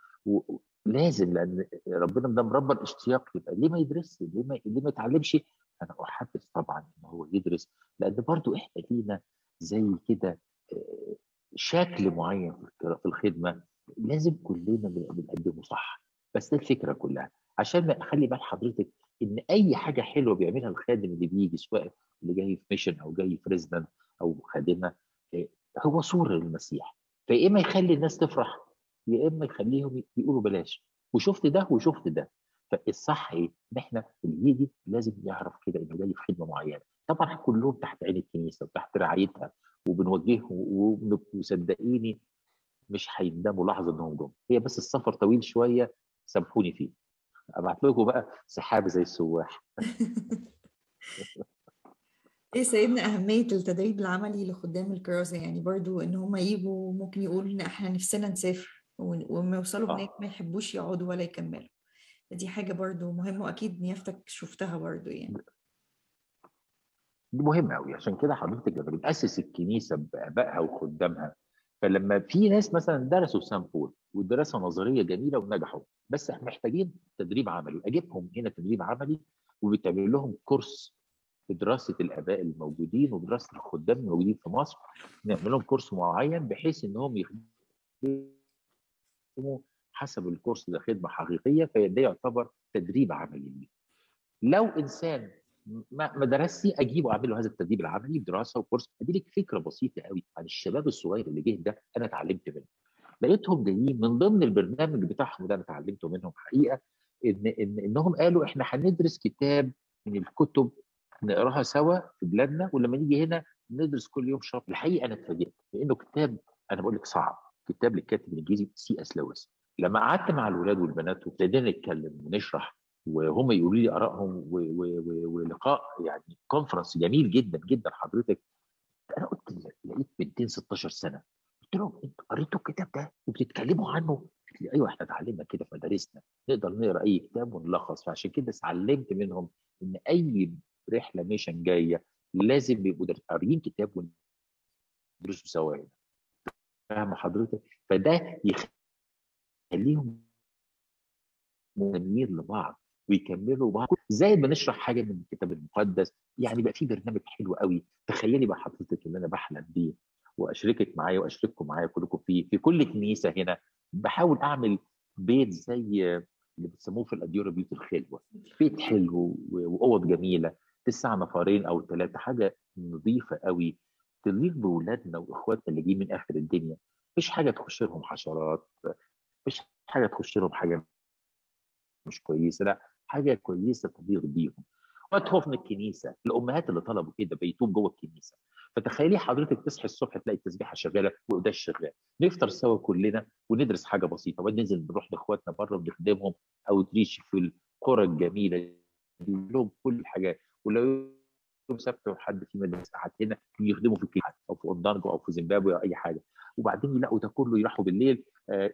لازم لأن ربنا ده مربى الاشتياق يبقى. ليه ما يدرسش؟ ليه ما ليه ما يتعلمش؟ أنا أحبذ طبعا ان هو يدرس لأن برضو إحنا لينا زي كده شكل معين في الخدمة. لازم كلنا بنقدمه صح بس ده الفكرة كلها. عشان خلي بال حضرتك إن أي حاجة حلوة بيعملها الخادم اللي بيجي سواء اللي جاي في mission أو جاي في resident أو خادمة هو صوره للمسيح. فيا إما يخلي الناس تفرح يا إما يخليهم يقولوا بلاش. وشفت ده وشفت ده. فالصح إيه؟ إن إحنا اللي يجي لازم يعرف كده إنه جاي في خدمة معينة. طبعا كلهم تحت عين الكنيسة وتحت رعايتها وبنوجههم وصدقيني مش هيندموا لحظة إنهم جم. هي بس السفر طويل شوية سامحوني فيه. أبعت لكم بقى سحاب زي السواح. <laughs> إيه سيدنا أهمية التدريب العملي لخدام الكرازه يعني برضو إن هم يجوا ممكن يقولوا إن إحنا نفسنا نسافر وما يوصلوا هناك ما يحبوش يقعدوا ولا يكملوا. دي حاجة برضو مهمة وأكيد نيافتك شفتها برضو يعني. دي مهمة قوي عشان كده حضرتك لما بتأسس الكنيسة بأبائها وخدامها فلما في ناس مثلا درسوا سامبول ودراسة نظرية جميلة ونجحوا بس إحنا محتاجين تدريب عملي اجيبهم هنا تدريب عملي وبتعمل لهم كورس في دراسة الآباء الموجودين ودراسة الخدام الموجودين في مصر. نعمل لهم كورس معين بحيث إنهم يخدموا حسب الكورس ده خدمة حقيقية فده يعتبر تدريب عملي. لو إنسان ما درسي أجيبه أعمل له هذا التدريب العملي بدراسة وكورس. أدي لك فكرة بسيطة قوي عن الشباب الصغير اللي جه ده أنا اتعلمت منه. لقيتهم جايين من ضمن البرنامج بتاعهم ده أنا اتعلمته منهم حقيقة إن إن إنهم قالوا إحنا هندرس كتاب من الكتب نقراها سوا في بلادنا ولما نيجي هنا ندرس كل يوم شرط الحقيقة أنا اتفاجئت لأنه كتاب أنا بقول لك صعب. كتاب للكاتب الإنجليزي C.S. Lewis. لما قعدت مع الولاد والبنات وابتدينا نتكلم ونشرح وهم يقولوا لي آرائهم ولقاء يعني conference جميل جدا جدا حضرتك. أنا قلت لقيت بنتين 16 سنة. قلت لهم أنتوا قريتوا الكتاب ده وبتتكلموا عنه؟ قلت لي أيوه إحنا اتعلمنا كده في مدارسنا نقدر نقرأ أي كتاب ونلخص. فعشان كده اتعلمت منهم إن أي رحلة ميشن جاية لازم يبقوا قاريين كتاب وندرسوا سوا هنا. فاهم حضرتك؟ فده يخليهم مهمين لبعض ويكملوا بعض. زي ما نشرح حاجة من الكتاب المقدس يعني بقى في برنامج حلو قوي. تخيلي بقى حضرتك اللي أنا بحلم بيه وأشركك معايا وأشرككم معايا كلكم فيه في كل كنيسة هنا بحاول أعمل بيت زي اللي بتسموه في الاديره بيوت الخلوة. بيت حلو وأوض جميلة تسع نفرين أو ثلاثة حاجة نظيفة قوي. تليق باولادنا وإخواتنا اللي جايين من آخر الدنيا. مفيش حاجة تخش لهم حشرات. مفيش حاجة تخش لهم حاجة مش كويسة لأ حاجة كويسة تليق بيهم. وقت من الكنيسة الأمهات اللي طلبوا كده بيتوب جوه الكنيسة. فتخيلي حضرتك تصحي الصبح تلاقي التسبيحة شغالة وقداش شغال. نفطر سوا كلنا وندرس حاجة بسيطة. وبعدين ننزل نروح لإخواتنا بره ونخدمهم أو تريش في القرى الجميلة لهم كل الحاجات ولو يوم سبت وحد في مدرسة قعد هنا يخدموا في الكنيسة أو في اوندانجو أو في زيمبابوي أو أي حاجة. وبعدين يلاقوا ده كله يروحوا بالليل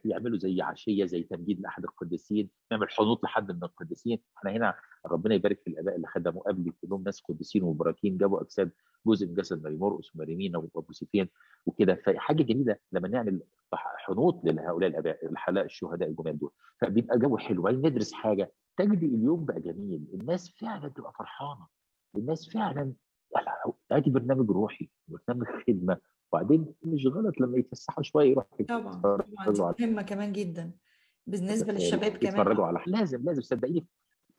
يعملوا زي عشية زي تمجيد لأحد القديسين نعمل حنوط لحد من القديسين. إحنا هنا ربنا يبارك في الأباء اللي خدموا قبلي كلهم ناس قديسين ومباركين جابوا أجساد جزء من جسد ماري مرقس وماري وأبو سيفين وكده. فحاجة جديده لما نعمل حنوط لهؤلاء الأباء الحلاء الشهداء الجمال دول. فبيبقى جو حلو. ندرس حاجة تجد اليوم بقى جميل. الناس فعلا تبقى فرحانة. الناس فعلا ادي برنامج روحي برنامج خدمة. وبعدين مش غلط لما يتفسحوا شوية يروحوا طبعا طبعا مهمة كمان جدا. بالنسبة للشباب كمان. يتفرجوا على لازم لازم صدقيني.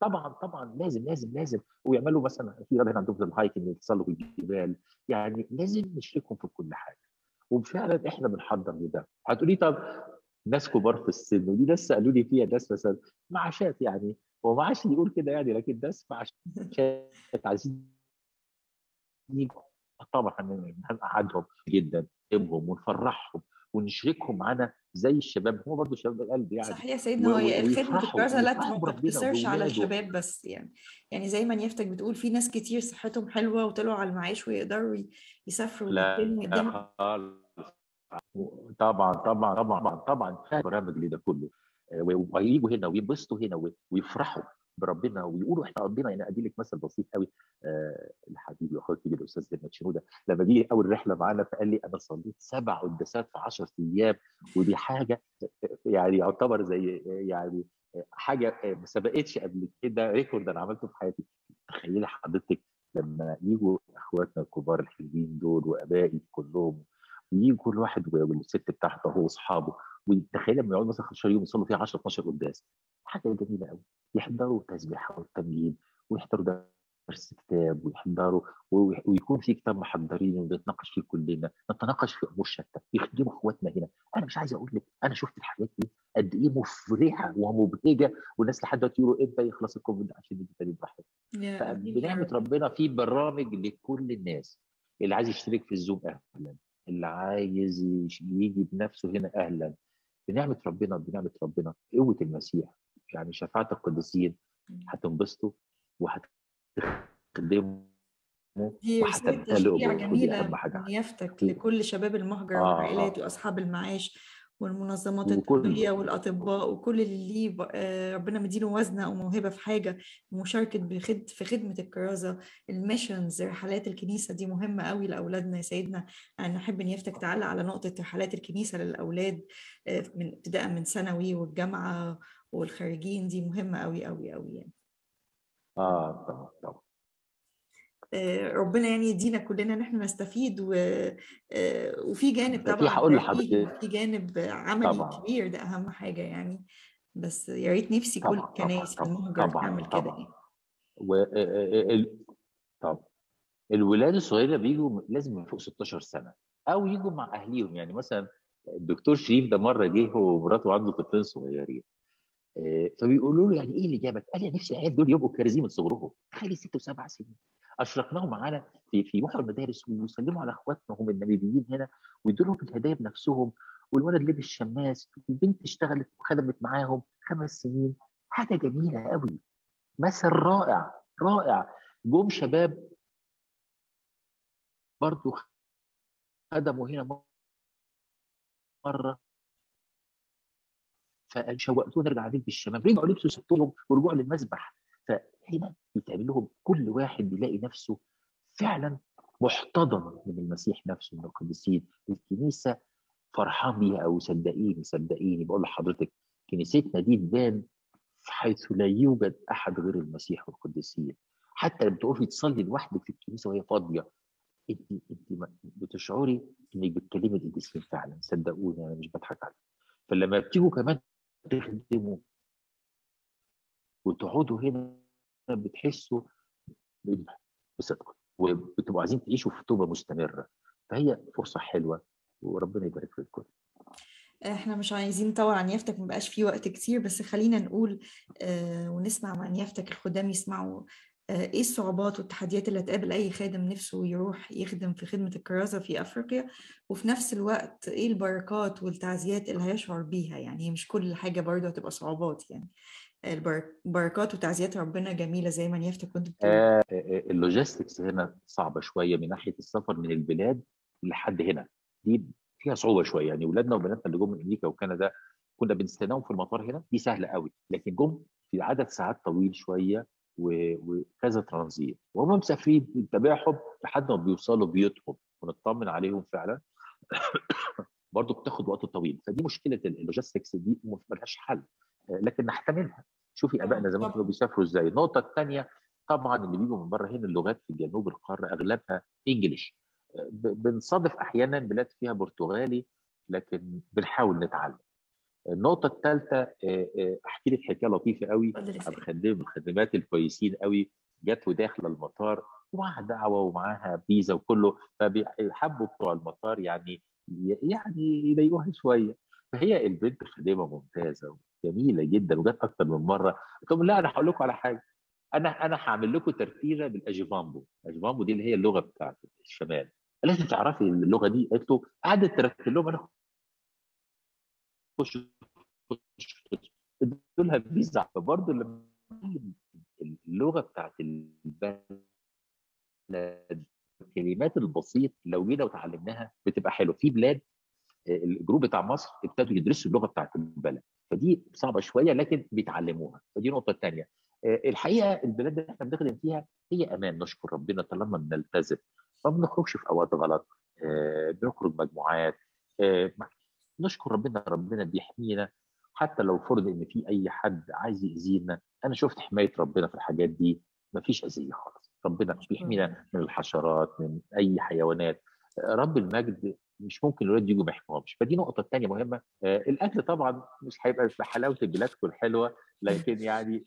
طبعا طبعا لازم لازم لازم. ويعملوا مثلا في هنا عندهم في الهايكنج يتسلقوا الجبال. يعني لازم نشركهم في كل حاجة. وفعلا إحنا بنحضر لده. هتقولي طب ناس كبار في السن ودي ناس سالوني لي فيها ناس مثلا معاشات يعني. هو معاش يقول كده يعني لكن ناس معاشات عايزين طبعا هنقعدهم جدا نجيبهم ونفرحهم ونشركهم معانا زي الشباب هم برضه شباب القلب يعني. صحيح يا سيدنا هو الخدمة الكرازه لا تقتصرش على الشباب بس يعني. يعني زي ما نيفتك بتقول في ناس كتير صحتهم حلوة وطلعوا على المعاش ويقدروا يسافروا لا طبعا طبعا طبعا طبعا برامج لده كله. ويجوا هنا وينبسطوا هنا ويفرحوا. بربنا ويقولوا إحنا قضينا يعني أدي لك مثل بسيط قوي. أه لحبيبي واخويا الكبير الأستاذ زينب شنوده لما جه أول رحلة معانا فقال لي أنا صليت سبع قداسات في 10 أيام ودي حاجة يعني يعتبر زي يعني حاجة ما سبقتش قبل كده ريكورد أنا عملته في حياتي. تخيلي حضرتك لما يجوا إخواتنا الكبار الحلوين دول وآبائي كلهم ويجي كل واحد والست بتاعته هو وأصحابه؟ وتخيل لما يقعدوا مثلا 15 يوم يصلوا فيها 10 12 قداس. حاجة جميلة قوي يحضروا تسبيحه والتمجيد ويحضروا درس كتاب ويحضروا ويكون في كتاب محضرين ونتناقش فيه كلنا. نتناقش في أمور شتى. يخدموا أخواتنا هنا. أنا مش عايز أقول لك أنا شفت الحاجات دي قد إيه مفرحة ومبهجة. والناس لحد دلوقتي يقولوا إمتى يخلص الكوفيد عشان نيجي تاني براحتنا فبنعمة ربنا في برامج لكل الناس. اللي عايز يشترك في الزوم أهلا. اللي عايز يجي بنفسه هنا أهلا. بنعمة ربنا بنعمة ربنا. قوة المسيح. يعني شفاعة القديسين. هتنبسطوا وهتخدموا دي تشجيع جميلة من يفتك لكل شباب المهجر آه والعائلات وأصحاب المعاش. والمنظمات الطبية والأطباء وكل اللي ليه ربنا مديله وزنة أو موهبة في حاجة مشاركة بخد في خدمة الكرازة الميشنز رحلات الكنيسة دي مهمة قوي لأولادنا يا سيدنا. أنا أحب إن يفتك تعلق على نقطة رحلات الكنيسة للأولاد من ابتداء من ثانوي والجامعة والخارجين دي مهمة قوي قوي قوي يعني. آه طبعا طبعا. ربنا يعني يدينا كلنا إن إحنا نستفيد و... وفي جانب طبعا في هقول لحضرتك. في جانب عملي طبعا. كبير ده أهم حاجة يعني. بس يا ريت نفسي كل الكنائس في المهجر تعمل كده يعني. و ال... طبعا الولاد الصغيرة بيجوا لازم من فوق 16 سنة أو يجوا مع أهليهم. يعني مثلا الدكتور شريف ده مرة جه هو ومراته عنده طفلين صغيرين فبيقولوا له يعني إيه اللي جابك؟ قال لي نفسي العيال دول يبقوا كارزين من صغرهم. تخيلي ست وسبع سنين. اشركناهم معانا في في محور المدارس ويسلموا على اخواتنا هم النميبيين هنا ويدوا لهم الهدايا بنفسهم والولد لبس شماس البنت اشتغلت وخدمت معاهم خمس سنين. حاجة جميلة قوي. مثل رائع رائع. جم شباب برضو خدموا هنا مرة فشوقتوه نرجع بيت بالشمال رجعوا لبسوا ستهم ورجعوا للمسبح. فهنا بيتعمل لهم كل واحد بيلاقي نفسه فعلا محتضن من المسيح نفسه من القديسين. الكنيسة فرحان بيها أو صدقيني صدقيني بقول لحضرتك كنيستنا دي تبان حيث لا يوجد أحد غير المسيح والقديسين. حتى لما تقفي تصلي لوحدك في الكنيسة وهي فاضية أنت أنت بتشعري إنك بتكلمي القديسين فعلا. صدقوني أنا مش بضحك عليكم فلما بتيجوا كمان تخدموا وتقعدوا هنا بتحسوا بصدق وبتبقوا عايزين تعيشوا في توبة مستمرة. فهي فرصة حلوة وربنا يبارك في الكل إحنا مش عايزين نطول عن يافتك مبقاش فيه وقت كتير بس خلينا نقول آه ونسمع عن يافتك الخدام يسمعوا آه إيه الصعوبات والتحديات اللي هتقابل أي خادم نفسه يروح يخدم في خدمة الكرازة في أفريقيا؟ وفي نفس الوقت إيه البركات والتعزيات اللي هيشعر بيها؟ يعني مش كل حاجة برضه هتبقى صعوبات يعني. البركات وتعزيات ربنا جميلة زي ما يافتك كنت بتقول. آه ال logistics هنا صعبة شوية من ناحية السفر من البلاد لحد هنا. دي فيها صعوبة شوية. يعني اولادنا وبناتنا اللي جم من أمريكا وكندا كنا بنستناهم في المطار هنا. دي سهلة قوي. لكن جم في عدد ساعات طويل شوية وكذا ترانزيت. وهم مسافرين بنتابعهم لحد ما بيوصلوا بيوتهم. ونطمن عليهم فعلا. <coughs> برضه بتاخد وقت طويل. فدي مشكلة ال logistics دي ملهاش حل. لكن نحتملها. شوفي ابائنا زمان كانوا بيسافروا إزاي. النقطة الثانية طبعا اللي بيجوا من بره هنا اللغات في جنوب القارة أغلبها انجلش بنصادف أحيانا بلاد فيها برتغالي لكن بنحاول نتعلم. النقطة الثالثة أحكي لك حكاية لطيفة قوي. عن خدام الخدمات الكويسين قوي. جت وداخلة المطار ومعاها دعوة ومعاها فيزا وكله فبيحبوا بتوع المطار يعني يعني يضايقوها شوية. فهي البنت خادمه ممتازة. جميلة جدا وجت أكتر من مرة. قلت لهم لا أنا هقول لكم على حاجة. أنا أنا هعمل لكم ترتيبة بالاجيفامبو الاجيفامبو دي اللي هي اللغة بتاعت الشمال. لي تعرفي اللغة دي؟ قلت له قعدت ترتب لهم. أنا خش ادوا لها فيزا. فبرضه لما اللغة بتاعت البلد الكلمات البسيط لو جينا وتعلمناها بتبقى حلوة. في بلاد الجروب بتاع مصر ابتدوا يدرسوا اللغة بتاعت البلد. فدي صعبة شوية لكن بيتعلموها. فدي النقطه الثانية الحقيقة البلاد اللي إحنا بنخدم فيها هي أمان نشكر ربنا طالما بنلتزم. ما بنخرجش في أوقات غلط بنخرج مجموعات نشكر ربنا ربنا بيحمينا. حتى لو فرض إن في أي حد عايز يأذينا أنا شفت حماية ربنا في الحاجات دي ما فيش أذية خالص. ربنا بيحمينا من الحشرات من أي حيوانات. رب المجد مش ممكن الولاد يجوا ما يحموهمش فدي نقطة ثانية مهمة. آه الأكل طبعا مش هيبقى بحلاوه بلادكم الحلوة لكن يعني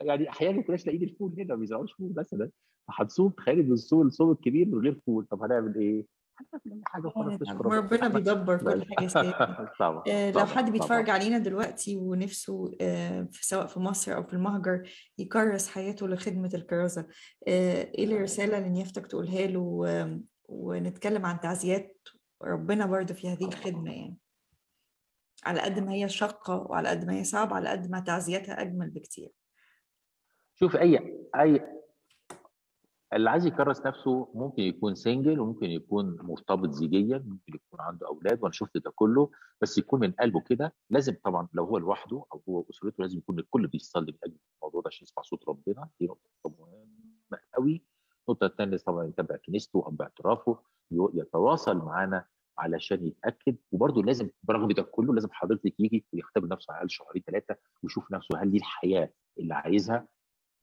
يعني أحيانا ما كناش لاقيين الفول هنا ما بيزرعوش فول مثلا. فهنصوم تخيل بنصوم الصوم الكبير من غير فول. طب هنعمل إيه؟ حاجة ربنا. بيدبر كل حاجة <laughs> طبعا آه لو حد بيتفرج. علينا دلوقتي ونفسه آه سواء في مصر أو في المهجر يكرس حياته لخدمة الكرازه آه إيه الرسالة اللي نيافتك تقولها له؟ ونتكلم عن تعزيات ربنا برضه في هذه الخدمة يعني. على قد ما هي شاقة وعلى قد ما هي صعبة على قد ما تعزيتها أجمل بكتير. شوف أي أي اللي عايز يكرس نفسه ممكن يكون سنجل وممكن يكون مرتبط زيجيا ممكن يكون عنده أولاد وأنا شفت ده كله بس يكون من قلبه كده. لازم طبعا لو هو لوحده أو هو أسرته لازم يكون الكل بيصلي من أجل الموضوع ده عشان يسمع صوت ربنا. دي نقطة مهمة قوي. النقطة الثانية طبعا يتابع كنيسته اب اعترافه يتواصل معانا علشان يتأكد. وبرده لازم برغم ده كله لازم حضرتك يجي ويختبر نفسه على شهرين ثلاثة ويشوف نفسه هل دي الحياة اللي عايزها.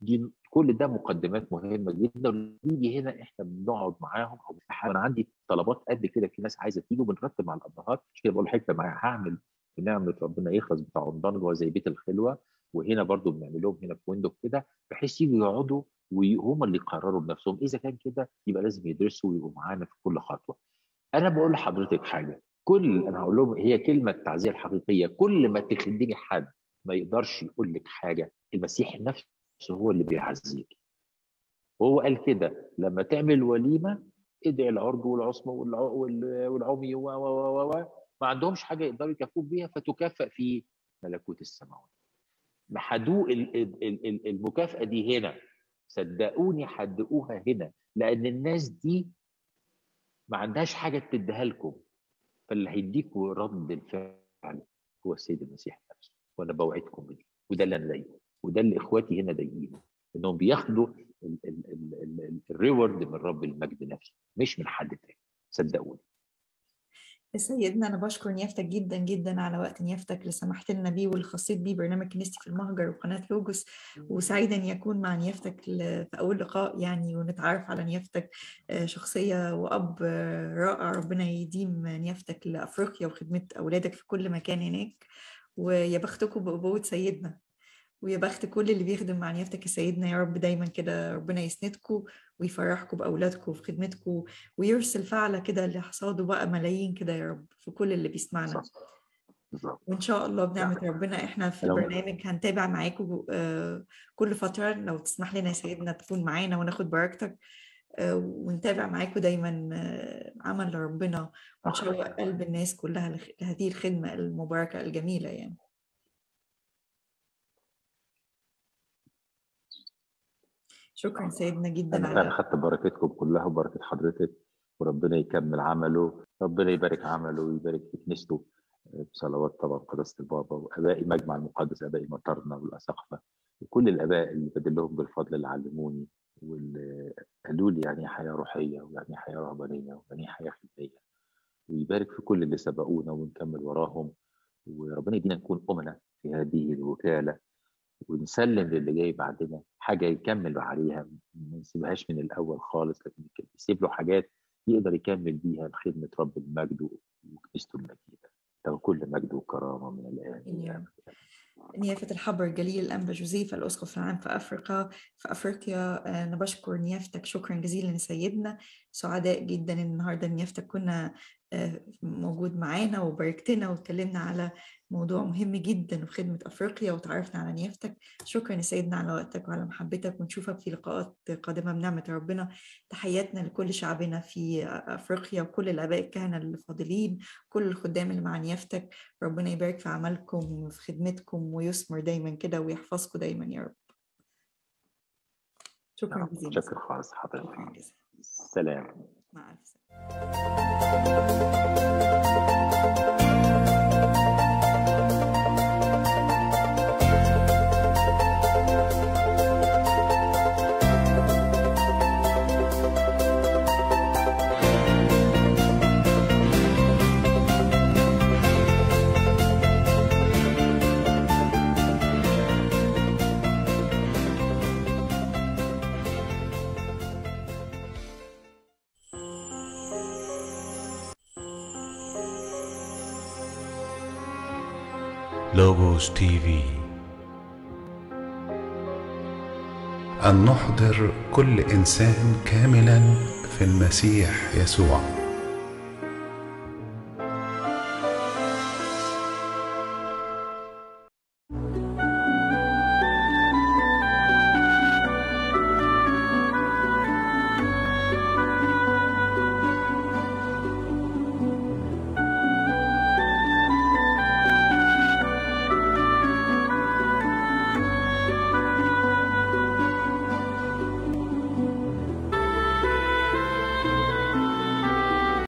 دي كل ده مقدمات مهمة جدا. ونيجي هنا إحنا بنقعد معاهم أو أنا عندي طلبات قد كده في ناس عايزة تيجي وبنرتب مع الأبهات. مش كده؟ بقول معايا هعمل بنعمة ربنا يخلص بتاع رمضان اللي زي بيت الخلوة. وهنا برضو بنعمل لهم هنا في ويندو كده بحيث يجوا يقعدوا وهم اللي يقرروا بنفسهم إذا كان كده يبقى لازم يدرسوا ويبقوا معانا في كل خطوة. أنا بقول لحضرتك حاجة كل أنا هقول لهم هي كلمة التعزيه الحقيقية كل ما تخدمي حد ما يقدرش يقول لك حاجة المسيح نفسه هو اللي بيعزيك. وهو قال كده لما تعمل وليمة ادعي العرج والعصمه والع- وال- والعمي و و و و ما عندهمش حاجة يقدروا يكفوك بيها فتكافئ في ملكوت السماوات. محدوق ال- ال- ال- ال- المكافأة دي هنا. صدقوني حدقوها هنا لأن الناس دي ما عندهاش حاجة تديها لكم. فاللي هيديكوا رد الفعل هو السيد المسيح نفسه وأنا بوعدكم بيه وده اللي أنا ضايقه وده اللي إخواتي هنا ضايقينه إنهم بياخدوا ال- ال- ال- ال- ال- الريورد من رب المجد نفسه مش من حد تاني. صدقوني. سيدنا أنا بشكر نيافتك جدا جدا على وقت نيافتك اللي سمحت لنا بيه واللي خصيت بيه برنامج كنيستي في المهجر وقناة لوجوس. وسعيدة أن يكون مع نيافتك في أول لقاء يعني ونتعرف على نيافتك آه، شخصية وأب آه، رائع. ربنا يديم نيافتك لأفريقيا وخدمة أولادك في كل مكان هناك. ويا بختكم بأبوة سيدنا. ويا بخت كل اللي بيخدم مع نيافتك يا سيدنا يا رب دايما كده ربنا يسندكم. ويفرحكم بأولادكم وفي خدمتكم ويرسل فعلة كده لحصاده بقى ملايين كده يا رب في كل اللي بيسمعنا. وإن شاء الله بنعمة ربنا إحنا في البرنامج هنتابع معاكم آه، كل فترة لو تسمح لنا يا سيدنا تكون معانا وناخد بركتك آه، ونتابع معاكم دايما آه، عمل ربنا. ونشوق قلب الناس كلها لهذه الخدمة المباركة الجميلة يعني. شكرا سيدنا جدا أنا على خدت بركتكم كلها وبركة حضرتك وربنا يكمل عمله ربنا يبارك عمله ويبارك في كنيسته بصلوات طبعا قداسة البابا وابائي مجمع المقدس ابائي مطرنا والأساقفة وكل الأباء اللي بدلهم بالفضل اللي علموني واللي قالوا لي يعني حياة روحية ويعني حياة رهبانية ويعني حياة خدميه ويبارك في كل اللي سبقونا ونكمل وراهم وربنا يدينا نكون امنا في هذه الوكالة. ونسلم للي جاي بعدنا حاجة يكمل عليها ما نسيبهاش من الأول خالص لكن يسيب له حاجات يقدر يكمل بيها خدمه رب المجد وكنيسته المجيدة له كل مجد وكرامة من الآن. نيافة الحبر الجليل الأنبا جوزيف الأسقف العام في أفريقيا في أفريقيا آه، أنا بشكر نيافتك شكرا جزيلا سيدنا سعداء جدا النهاردة نيافتك كنا موجود معانا وباركتنا واتكلمنا على موضوع مهم جدا في خدمة أفريقيا وتعرفنا على نيافتك. شكرا يا سيدنا على وقتك وعلى محبتك ونشوفك في لقاءات قادمة بنعمة ربنا. تحياتنا لكل شعبنا في أفريقيا وكل الآباء الكهنة الفاضلين كل الخدام اللي مع نيافتك. ربنا يبارك في عملكم في خدمتكم ويثمر دايما كده ويحفظكم دايما يا رب. شكرا جزيلا. شكر خالص شكرا حضرتك سلام. مع ألف Thank you. لوجوس تي في. أن نحضر كل إنسان كاملا في المسيح يسوع.